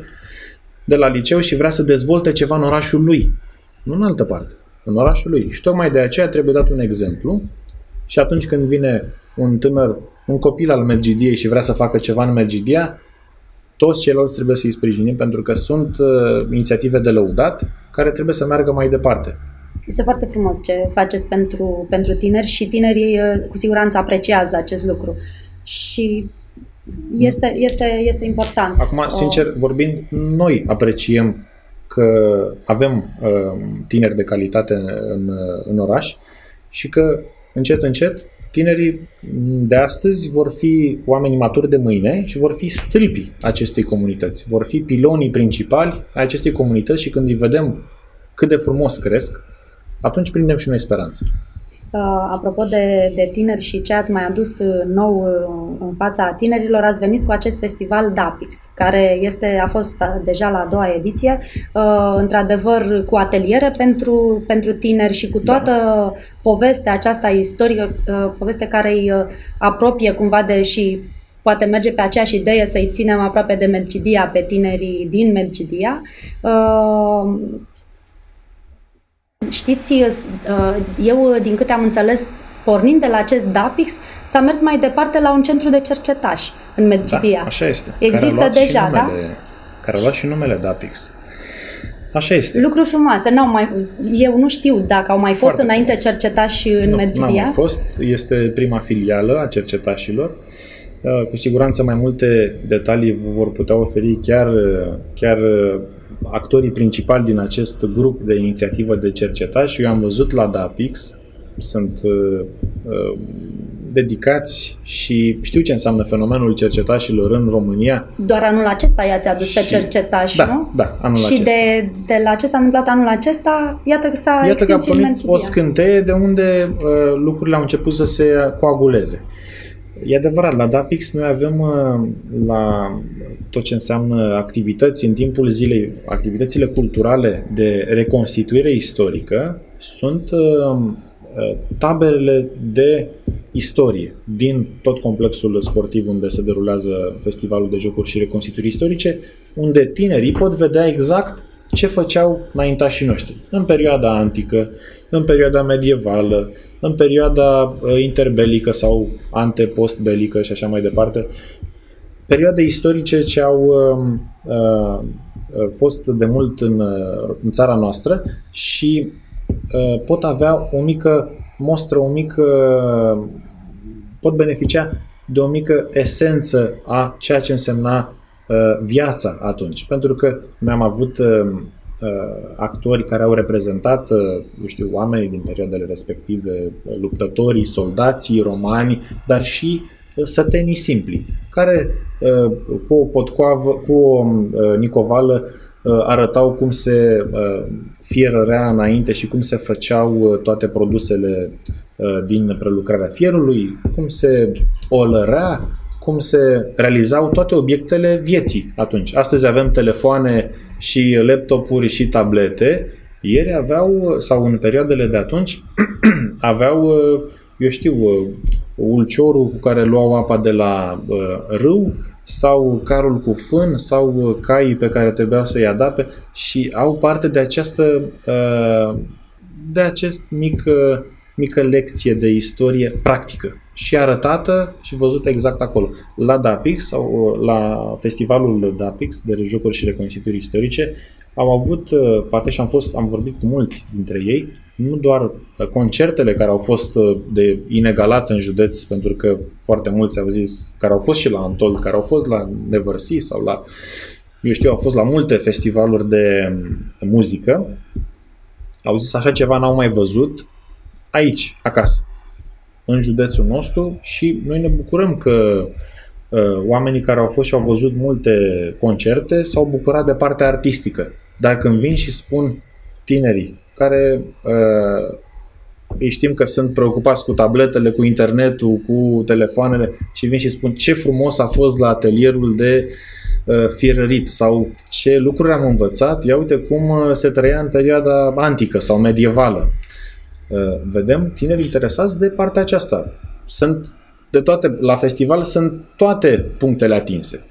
de la liceu și vrea să dezvolte ceva în orașul lui? Nu în altă parte, în orașul lui. Și tocmai de aceea trebuie dat un exemplu și atunci când vine un tânăr, un copil al Mergidiei și vrea să facă ceva în Mergidia, toți ceilalți trebuie să-i sprijinim pentru că sunt uh, inițiative de lăudat care trebuie să meargă mai departe. Este foarte frumos ce faceți pentru, pentru tineri și tinerii uh, cu siguranță apreciază acest lucru. Și este, este, este important. Acum, sincer vorbind, noi apreciem că avem uh, tineri de calitate în, în oraș și că încet, încet tinerii de astăzi vor fi oameni maturi de mâine și vor fi stâlpii acestei comunități. Vor fi pilonii principali ai acestei comunități și când îi vedem cât de frumos cresc, atunci prindem și noi speranță. Uh, apropo de, de tineri și ce ați mai adus uh, nou uh, în fața tinerilor, ați venit cu acest festival DAPIX, care este, a fost deja la a doua ediție, într-adevăr cu ateliere pentru, pentru tineri și cu toată da. povestea aceasta istorică, poveste care îi apropie cumva de și poate merge pe aceeași idee să-i ținem aproape de Medgidia pe tinerii din Medgidia. Știți, uh, eu, din câte am înțeles, pornind de la acest DAPIX, s-a mers mai departe la un centru de cercetași în Medgidia. Da, așa este. Există deja, da? numele, da? Care a luat și numele DAPIX. Așa este. Lucruri frumoase. N-au mai, eu nu știu dacă au mai fost Foarte înainte frumos. cercetași în nu, Medgidia. Nu, mai fost. Este prima filială a cercetașilor. Uh, cu siguranță mai multe detalii vor putea oferi chiar, chiar actorii principali din acest grup de inițiativă de cercetași. Eu am văzut la DAPIX, sunt uh, uh, dedicați și știu ce înseamnă fenomenul cercetașilor în România. Doar anul acesta i-ați adus și... pe cercetași, da, nu? Da, anul și acesta. Și de, de la ce s-a întâmplat anul acesta, iată că s-a iată extins că a pornit o scânteie de unde uh, lucrurile au început să se coaguleze. E adevărat, la DAPIX noi avem uh, la tot ce înseamnă activități în timpul zilei, activitățile culturale de reconstituire istorică sunt uh, uh, taberele de istorie. Din tot complexul sportiv unde se derulează festivalul de jocuri și reconstituiri istorice, unde tinerii pot vedea exact ce făceau înaintașii noștri? În perioada antică, în perioada medievală, în perioada uh, interbelică sau ante-post-belică și așa mai departe, perioade istorice ce au uh, uh, fost de mult în, uh, în țara noastră și uh, pot avea o mică mostră, o mică pot beneficia de o mică esență a ceea ce însemna uh, viața atunci. Pentru că noi am avut uh, actori care au reprezentat, eu știu, oamenii din perioadele respective, luptătorii, soldații romani, dar și sătenii simpli, care cu o potcoavă, cu o nicovală arătau cum se fierărea înainte și cum se făceau toate produsele din prelucrarea fierului, cum se olărea, cum se realizau toate obiectele vieții atunci. Astăzi avem telefoane și laptopuri și tablete. Ieri aveau, sau în perioadele de atunci, aveau, eu știu, ulciorul cu care luau apa de la uh, râu sau carul cu fân sau caii pe care trebuia să-i adapte și au parte de această uh, de acest mic uh, mică lecție de istorie practică și arătată și văzută exact acolo. La DAPIX sau uh, la festivalul DAPIX de jocuri și reconstituiri istorice au avut uh, parte și am fost, am vorbit cu mulți dintre ei, nu doar uh, concertele care au fost de inegalat în județ, pentru că foarte mulți au zis, care au fost și la Antol, care au fost la Neversea sau la, eu știu, au fost la multe festivaluri de muzică, au zis așa ceva n-au mai văzut, aici, acasă, în județul nostru și noi ne bucurăm că uh, oamenii care au fost și au văzut multe concerte s-au bucurat de partea artistică. Dar când vin și spun tinerii care uh, îi știm că sunt preocupați cu tabletele, cu internetul, cu telefoanele și vin și spun ce frumos a fost la atelierul de uh, fierărit sau ce lucruri am învățat, ia uite cum uh, se trăia în perioada antică sau medievală. Uh, vedem tineri interesați de partea aceasta. Sunt de toate, la festival sunt toate punctele atinse.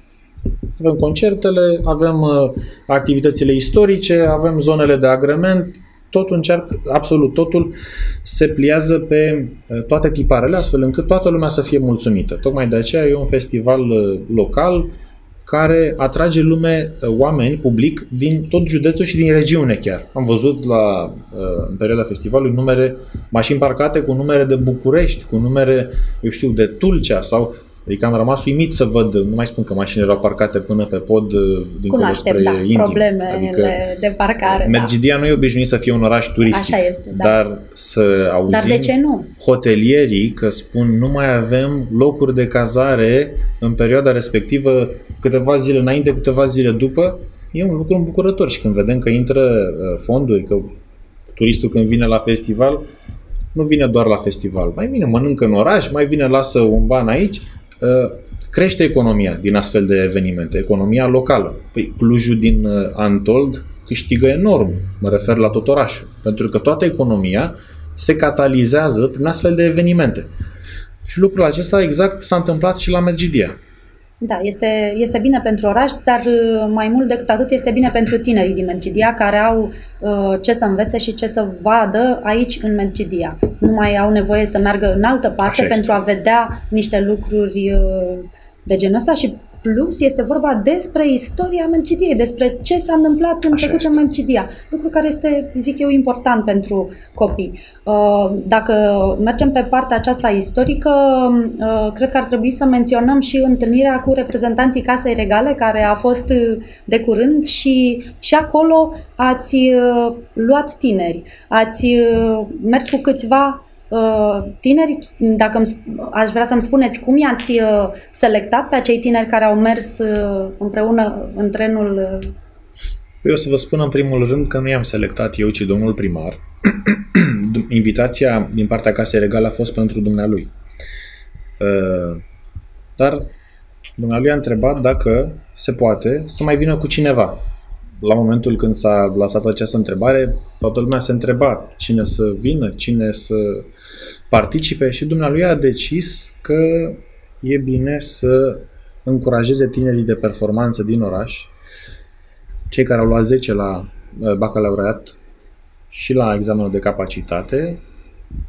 Avem concertele, avem uh, activitățile istorice, avem zonele de agrement, totul încearcă, absolut totul se pliază pe uh, toate tiparele, astfel încât toată lumea să fie mulțumită. Tocmai de aceea e un festival local care atrage lume, uh, oameni, public, din tot județul și din regiune chiar. Am văzut la, uh, în perioada festivalului numere, mașini parcate cu numere de București, cu numere, eu știu, de Tulcea sau Adică am rămas uimit să văd, nu mai spun că mașinile erau parcate până pe pod uh, dincolo Cunoaștem, spre da, Indim. problemele adică de parcare. Mergidia da. nu e obișnuit să fie un oraș turistic. Așa este, da. Dar să auzim dar de ce nu? hotelierii că spun nu mai avem locuri de cazare în perioada respectivă câteva zile înainte, câteva zile după, e un lucru îmbucurător și când vedem că intră uh, fonduri, că turistul când vine la festival, nu vine doar la festival, mai vine, mănâncă în oraș, mai vine, lasă un ban aici, Uh, crește economia din astfel de evenimente, economia locală. Păi Clujul din uh, Antold câștigă enorm, mă refer la tot orașul, pentru că toată economia se catalizează prin astfel de evenimente. Și lucrul acesta exact s-a întâmplat și la Mergidia. Da, este, este bine pentru oraș, dar uh, mai mult decât atât este bine pentru tinerii din Medgidia care au uh, ce să învețe și ce să vadă aici în Medgidia. Nu mai au nevoie să meargă în altă parte Așa pentru este. a vedea niște lucruri uh, de genul ăsta și Plus este vorba despre istoria Mencidiei, despre ce s-a întâmplat în trecut în Mencidia. Lucru care este, zic eu, important pentru copii. Uh, dacă mergem pe partea aceasta istorică, uh, cred că ar trebui să menționăm și întâlnirea cu reprezentanții Casei Regale, care a fost uh, de curând și, și acolo ați luat tineri, ați mers cu câțiva Uh, tineri, dacă îmi, aș vrea să-mi spuneți cum i-ați uh, selectat pe acei tineri care au mers uh, împreună în trenul Păi o să vă spun în primul rând că nu i-am selectat eu, ci domnul primar. Invitația din partea Casei Regale a fost pentru dumnealui. Dar dumnealui a întrebat dacă se poate să mai vină cu cineva la momentul când s-a lăsat această întrebare, toată lumea se întreba cine să vină, cine să participe și dumnealui a decis că e bine să încurajeze tinerii de performanță din oraș, cei care au luat 10 la uh, bacalaureat și la examenul de capacitate,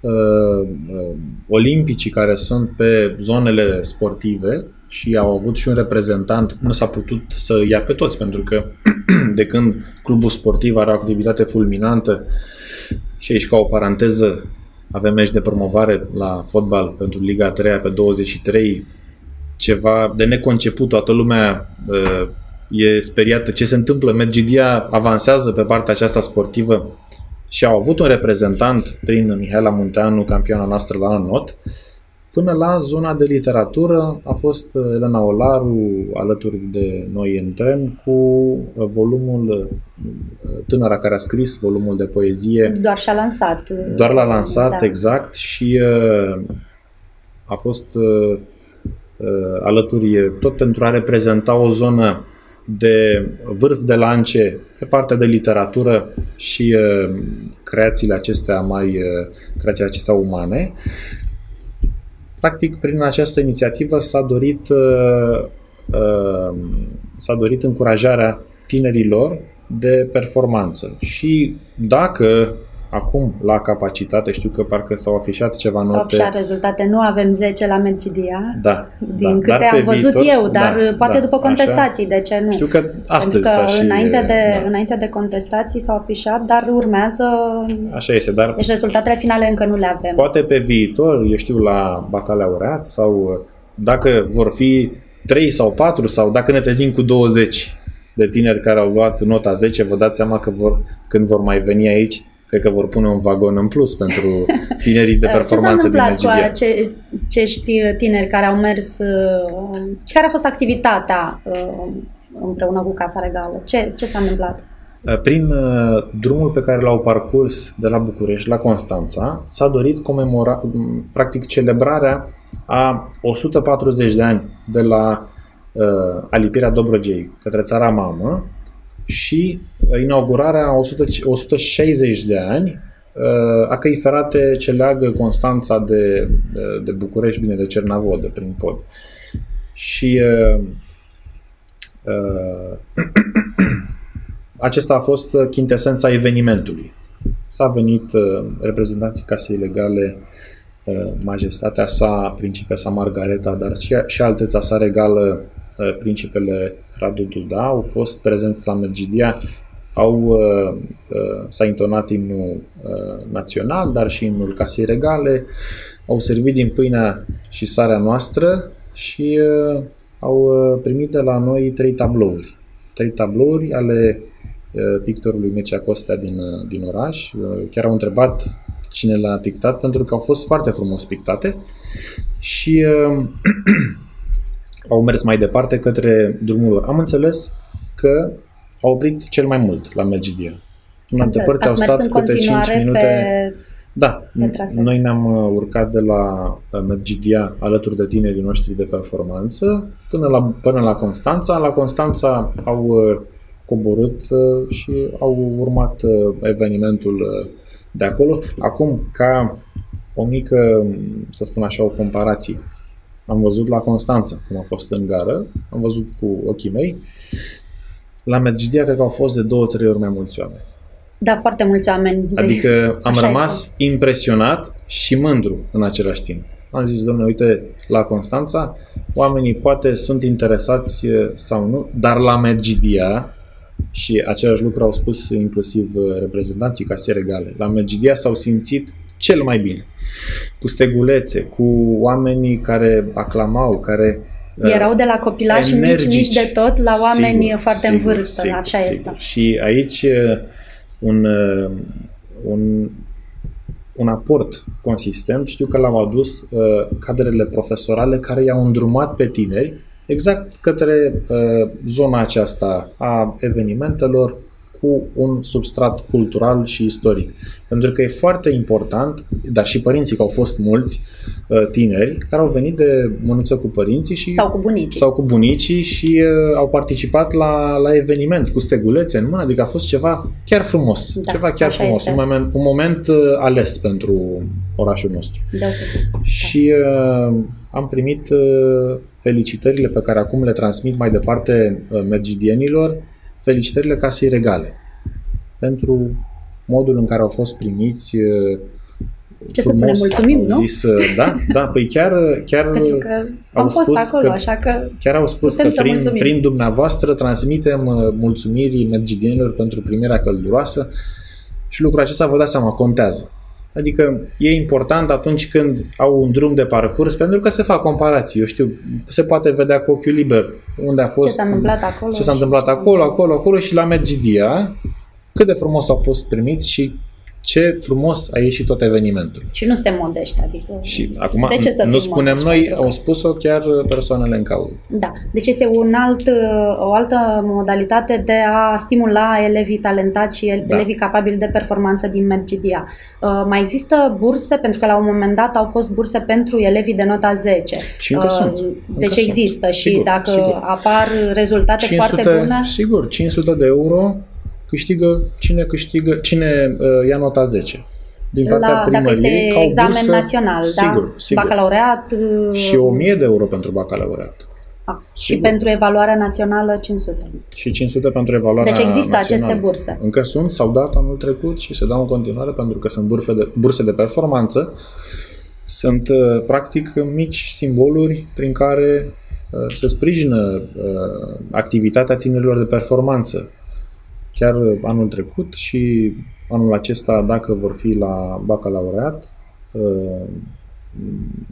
uh, uh, olimpicii care sunt pe zonele sportive și au avut și un reprezentant, nu s-a putut să ia pe toți, pentru că de când clubul sportiv are o activitate fulminantă și aici ca o paranteză avem meci de promovare la fotbal pentru Liga 3 pe 23, ceva de neconceput, toată lumea uh, e speriată ce se întâmplă. Medgidia avansează pe partea aceasta sportivă și au avut un reprezentant prin Mihaela Munteanu, campioana noastră la not, Până la zona de literatură a fost uh, Elena Olaru alături de noi în tren cu uh, volumul uh, tânăra care a scris volumul de poezie. Doar și-a lansat. Doar l-a lansat, da. exact, și a fost alături tot pentru a reprezenta o zonă de vârf de lance pe partea de literatură și creațiile acestea mai creațiile acestea umane Practic, prin această inițiativă s-a dorit, uh, uh, s-a dorit încurajarea tinerilor de performanță. Și dacă acum la capacitate, știu că parcă s-au afișat ceva note. S-au afișat rezultate, nu avem 10 la Medgidia, da, din da, câte am văzut viitor, eu, dar da, poate da, după contestații, așa. de ce nu? Știu că astăzi Pentru că și, înainte, de, da. înainte de contestații s-au afișat, dar urmează... Așa este, dar... Deci rezultatele finale încă nu le avem. Poate pe viitor, eu știu, la bacalaureat sau dacă vor fi 3 sau 4 sau dacă ne trezim cu 20 de tineri care au luat nota 10, vă dați seama că vor, când vor mai veni aici, cred că vor pune un vagon în plus pentru tinerii de performanță din Nigeria. cu ce, cești tineri care au mers, uh, care a fost activitatea uh, împreună cu Casa Regală? Ce, ce s-a întâmplat? Uh, prin drumul pe care l-au parcurs de la București la Constanța, s-a dorit comemora, practic celebrarea a 140 de ani de la uh, alipirea Dobrogei către țara mamă și uh, inaugurarea 100, 160 de ani uh, a căi ferate ce leagă Constanța de, de, de București, bine, de Cernavodă, prin pod. Și uh, uh, acesta a fost chintesența evenimentului. S-a venit uh, reprezentanții casei legale, uh, majestatea sa, principesa Margareta, dar și, și alteța sa regală, uh, principele Radu Duda, au fost prezenți la Medgidia, au, uh, uh, s-a intonat imnul uh, național, dar și imnul Casei Regale, au servit din pâinea și sarea noastră și uh, au uh, primit de la noi trei tablouri. Trei tablouri ale uh, pictorului Mircea Costea din, uh, din oraș. Uh, chiar au întrebat cine l-a pictat, pentru că au fost foarte frumos pictate și uh, au mers mai departe către drumul lor. Am înțeles că au oprit cel mai mult la Megidia. În alte părți au stat câte 5 minute. Pe... Da, pe noi ne-am uh, urcat de la uh, Medgidia alături de tinerii noștri de performanță până la, până la Constanța. La Constanța au uh, coborât și au urmat evenimentul de acolo. Acum, ca o mică, să spun așa, o comparație. Am văzut la Constanța, cum a fost în gară, am văzut cu ochii mei. La Medgidia cred că au fost de două, trei ori mai mulți oameni. Da, foarte mulți oameni. Adică am Așa rămas este. impresionat și mândru în același timp. Am zis, domnule, uite, la Constanța, oamenii poate sunt interesați eh, sau nu, dar la Medgidia, și același lucru au spus inclusiv eh, reprezentanții casiere regale, la Medgidia s-au simțit cel mai bine. Cu stegulețe, cu oamenii care aclamau, care uh, erau de la copilași mici, mici de tot, la oameni sigur, foarte sigur, în vârstă. Sigur, Așa sigur. este. Și aici uh, un, uh, un, un aport consistent, știu că l-au adus uh, cadrele profesorale care i-au îndrumat pe tineri exact către uh, zona aceasta a evenimentelor, cu un substrat cultural și istoric. Pentru că e foarte important, dar și părinții, că au fost mulți uh, tineri care au venit de mânuță cu părinții și sau cu bunicii, sau cu bunicii și uh, au participat la, la eveniment cu stegulețe în mână, adică a fost ceva chiar frumos, da, ceva chiar frumos, un moment, un moment uh, ales pentru orașul nostru. Da, și uh, am primit uh, felicitările pe care acum le transmit mai departe uh, mergidienilor felicitările casei regale pentru modul în care au fost primiți ce frumos, să spunem, mulțumim, nu? Zis, da, da, păi chiar, chiar Pentru că au fost spus acolo, că, așa că chiar au spus că prin, prin dumneavoastră transmitem mulțumirii mergidienilor pentru primirea călduroasă și lucrul acesta, vă dați seama, contează. Adică e important atunci când au un drum de parcurs, pentru că se fac comparații. Eu știu, se poate vedea cu ochiul liber unde a fost, ce s-a întâmplat acolo, ce s-a întâmplat acolo, acolo, acolo și la Medgidia, cât de frumos au fost primiți și ce frumos a ieșit tot evenimentul. Și nu suntem modești, adică... Și acum de ce să nu spunem noi, au spus-o chiar persoanele în cauză. Da, deci este un alt, o altă modalitate de a stimula elevii talentați și da. elevii capabili de performanță din Mergidia. Uh, mai există burse, pentru că la un moment dat au fost burse pentru elevii de nota 10. Și încă uh, sunt. Deci încă există sunt. și sigur, dacă sigur. apar rezultate 500, foarte bune... Sigur, 500 de euro câștigă cine câștigă, cine uh, ia nota 10. Din partea la, primăriei, dacă este ca o examen bursă, național, sigur, da? Sigur. Bacalaureat... Și 1000 de euro pentru bacalaureat. A, și pentru evaluarea națională 500. Și 500 pentru evaluarea Deci există națională. aceste burse. Încă sunt, s-au dat anul trecut și se dau în continuare pentru că sunt burse de, burse de performanță. Sunt uh, practic mici simboluri prin care uh, se sprijină uh, activitatea tinerilor de performanță. Chiar anul trecut și anul acesta, dacă vor fi la bacalaureat,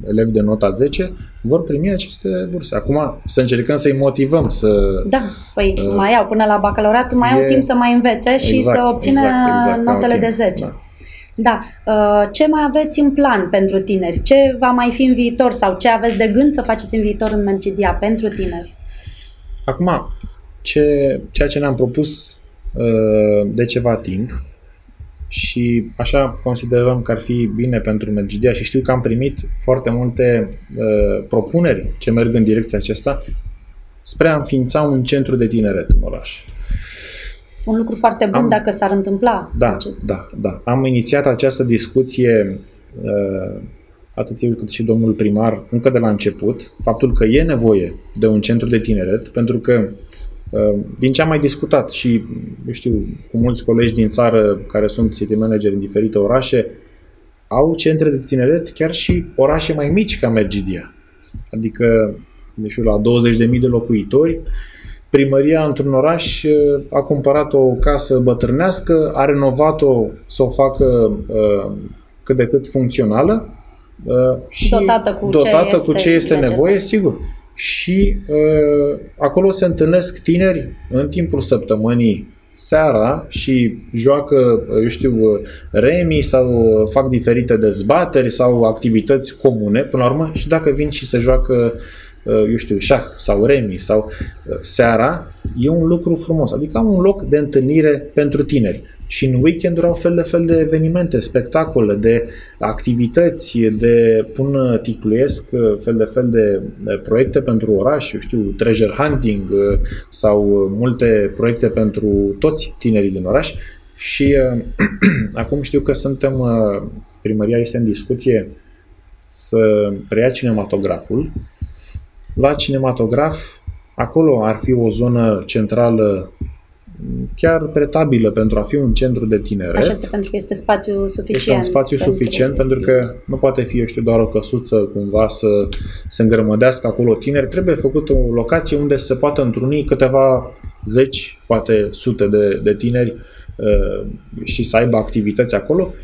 elevi de nota 10 vor primi aceste burse. Acum să încercăm să-i motivăm să... Da, păi uh, mai au până la bacalaureat, mai e... au timp să mai învețe și exact, să obțină exact, exact, notele de 10. Da. Da. Uh, ce mai aveți în plan pentru tineri? Ce va mai fi în viitor sau ce aveți de gând să faceți în viitor în Mergidia pentru tineri? Acum, ce, ceea ce ne-am propus uh, de ceva timp și așa considerăm că ar fi bine pentru Mergidia și știu că am primit foarte multe uh, propuneri ce merg în direcția aceasta spre a înființa un centru de tineret în oraș. Un lucru foarte bun am, dacă s-ar întâmpla. Da, acest. da, da. Am inițiat această discuție uh, atât eu cât și domnul primar încă de la început, faptul că e nevoie de un centru de tineret, pentru că din ce am mai discutat și, eu știu, cu mulți colegi din țară care sunt city manager în diferite orașe, au centre de tineret chiar și orașe mai mici ca Mergidia. Adică, nu știu, la 20.000 de locuitori, primăria într-un oraș a cumpărat o casă bătrânească, a renovat-o să o facă uh, cât de cât funcțională uh, și dotată cu dotată ce este, cu ce este nevoie, necesar. sigur și uh, acolo se întâlnesc tineri în timpul săptămânii seara și joacă, eu știu, remi sau fac diferite dezbateri sau activități comune, până la urmă, și dacă vin și se joacă, eu știu, șah sau remi sau seara, e un lucru frumos. Adică am un loc de întâlnire pentru tineri. Și în weekend au fel de fel de evenimente, spectacole, de activități, de pun ticluiesc fel de fel de proiecte pentru oraș, eu știu, treasure hunting sau multe proiecte pentru toți tinerii din oraș. Și uh, acum știu că suntem, uh, primăria este în discuție să preia cinematograful. La cinematograf, acolo ar fi o zonă centrală chiar pretabilă pentru a fi un centru de tineret. Așa este, pentru că este spațiu suficient. Este un spațiu pentru suficient pentru că nu poate fi, eu știu, doar o căsuță cumva să se îngrămădească acolo tineri. Trebuie făcut o locație unde se poată întruni câteva zeci, poate sute de, de tineri uh, și să aibă activități acolo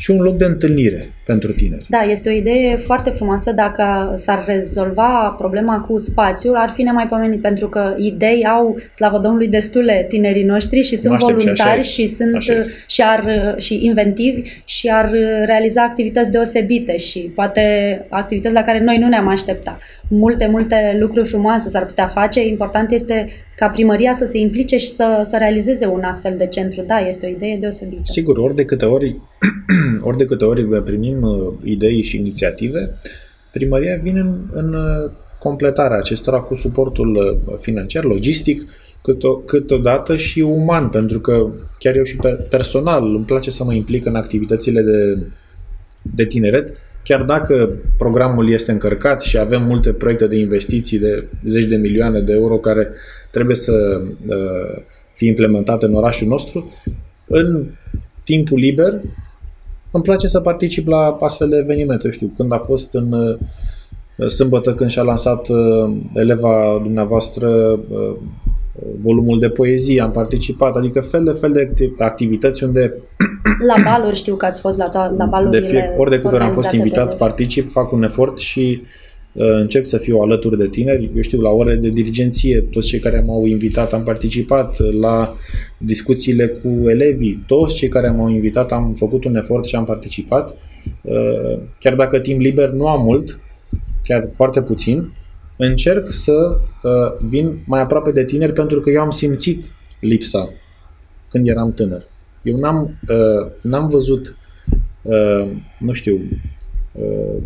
și un loc de întâlnire pentru tineri. Da, este o idee foarte frumoasă. Dacă s-ar rezolva problema cu spațiul, ar fi nemaipomenit, pentru că idei au, slavă Domnului, destule tinerii noștri și sunt Cunoaștem voluntari și, și sunt Așa este. și, ar, și inventivi și ar realiza activități deosebite și poate activități la care noi nu ne-am aștepta. Multe, multe lucruri frumoase s-ar putea face. Important este ca primăria să se implice și să, să realizeze un astfel de centru. Da, este o idee deosebită. Sigur, ori de câte ori ori de câte ori primim uh, idei și inițiative, primăria vine în, în uh, completarea acestora cu suportul uh, financiar, logistic, câte, câteodată și uman, pentru că chiar eu și personal îmi place să mă implic în activitățile de, de tineret, chiar dacă programul este încărcat și avem multe proiecte de investiții de zeci de milioane de euro care trebuie să uh, fie implementate în orașul nostru, în timpul liber îmi place să particip la astfel de evenimente. Eu știu, când a fost în uh, sâmbătă când și-a lansat uh, eleva dumneavoastră uh, volumul de poezie, am participat, adică fel de fel de activități unde La baluri știu că ați fost la, to- la balurile De fie, ori de câte ori am fost organizate invitat, de elevi. particip, fac un efort și uh, încerc să fiu alături de tineri. Eu știu, la ore de dirigenție, toți cei care m-au invitat am participat, la discuțiile cu elevii, toți cei care m-au invitat am făcut un efort și am participat. Uh, chiar dacă timp liber nu am mult, chiar foarte puțin, încerc să uh, vin mai aproape de tineri pentru că eu am simțit lipsa când eram tânăr. Eu n-am, uh, n-am văzut, uh, nu știu, uh,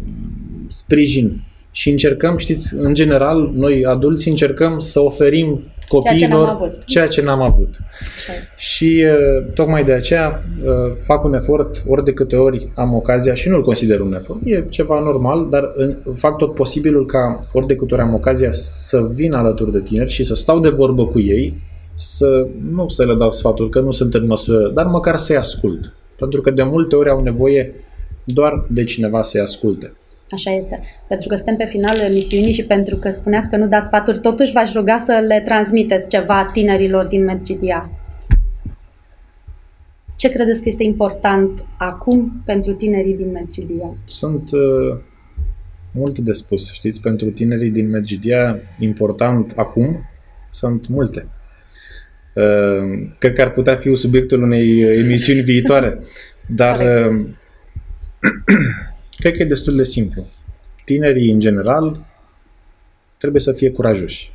sprijin și încercăm, știți, în general, noi adulți încercăm să oferim copiilor n-am avut. ceea ce n-am avut. Așa este. Și uh, tocmai de aceea uh, fac un efort ori de câte ori am ocazia și nu-l consider un efort, e ceva normal, dar uh, fac tot posibilul ca ori de câte ori am ocazia să vin alături de tineri și să stau de vorbă cu ei, să nu să le dau sfaturi, că nu sunt în măsură, dar măcar să-i ascult. Pentru că de multe ori au nevoie doar de cineva să-i asculte. Așa este. Pentru că suntem pe finalul emisiunii și pentru că spuneați că nu dați sfaturi, totuși v-aș ruga să le transmiteți ceva tinerilor din Mergidia. Ce credeți că este important acum pentru tinerii din Mergidia? Sunt uh, multe de spus, știți, pentru tinerii din Medgidia, important acum, sunt multe. Uh, cred că ar putea fi subiectul unei emisiuni viitoare, dar uh, cred că e destul de simplu. Tinerii, în general, trebuie să fie curajoși.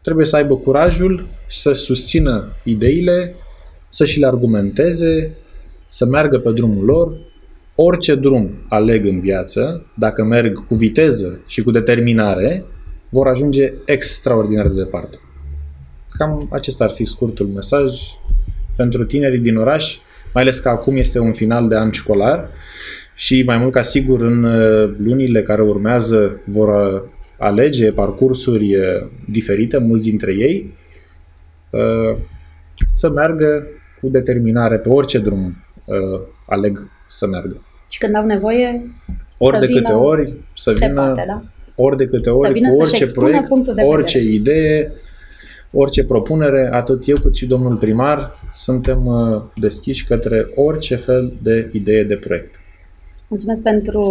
Trebuie să aibă curajul să susțină ideile, să și le argumenteze, să meargă pe drumul lor. Orice drum aleg în viață, dacă merg cu viteză și cu determinare, vor ajunge extraordinar de departe. Cam acesta ar fi scurtul mesaj pentru tinerii din oraș, mai ales că acum este un final de an școlar și mai mult ca sigur în uh, lunile care urmează vor uh, alege parcursuri uh, diferite, mulți dintre ei, uh, să meargă cu determinare pe orice drum uh, aleg să meargă. Și când au nevoie, Ori să de vină, câte ori să se vină, poate, da? ori de câte ori, vină cu să-și orice expună proiect, punctul de orice vedere. idee, orice propunere, atât eu cât și domnul primar, suntem uh, deschiși către orice fel de idee de proiect. Mulțumesc pentru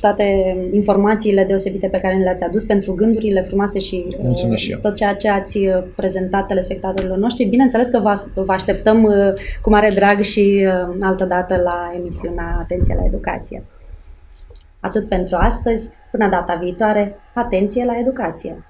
toate informațiile deosebite pe care ne le-ați adus, pentru gândurile frumoase și uh, Mulțumesc și eu. tot ceea ce ați uh, prezentat telespectatorilor noștri. Bineînțeles că vă, as- vă așteptăm uh, cu mare drag și uh, altă dată la emisiunea Atenție la Educație. Atât pentru astăzi, până data viitoare, atenție la educație!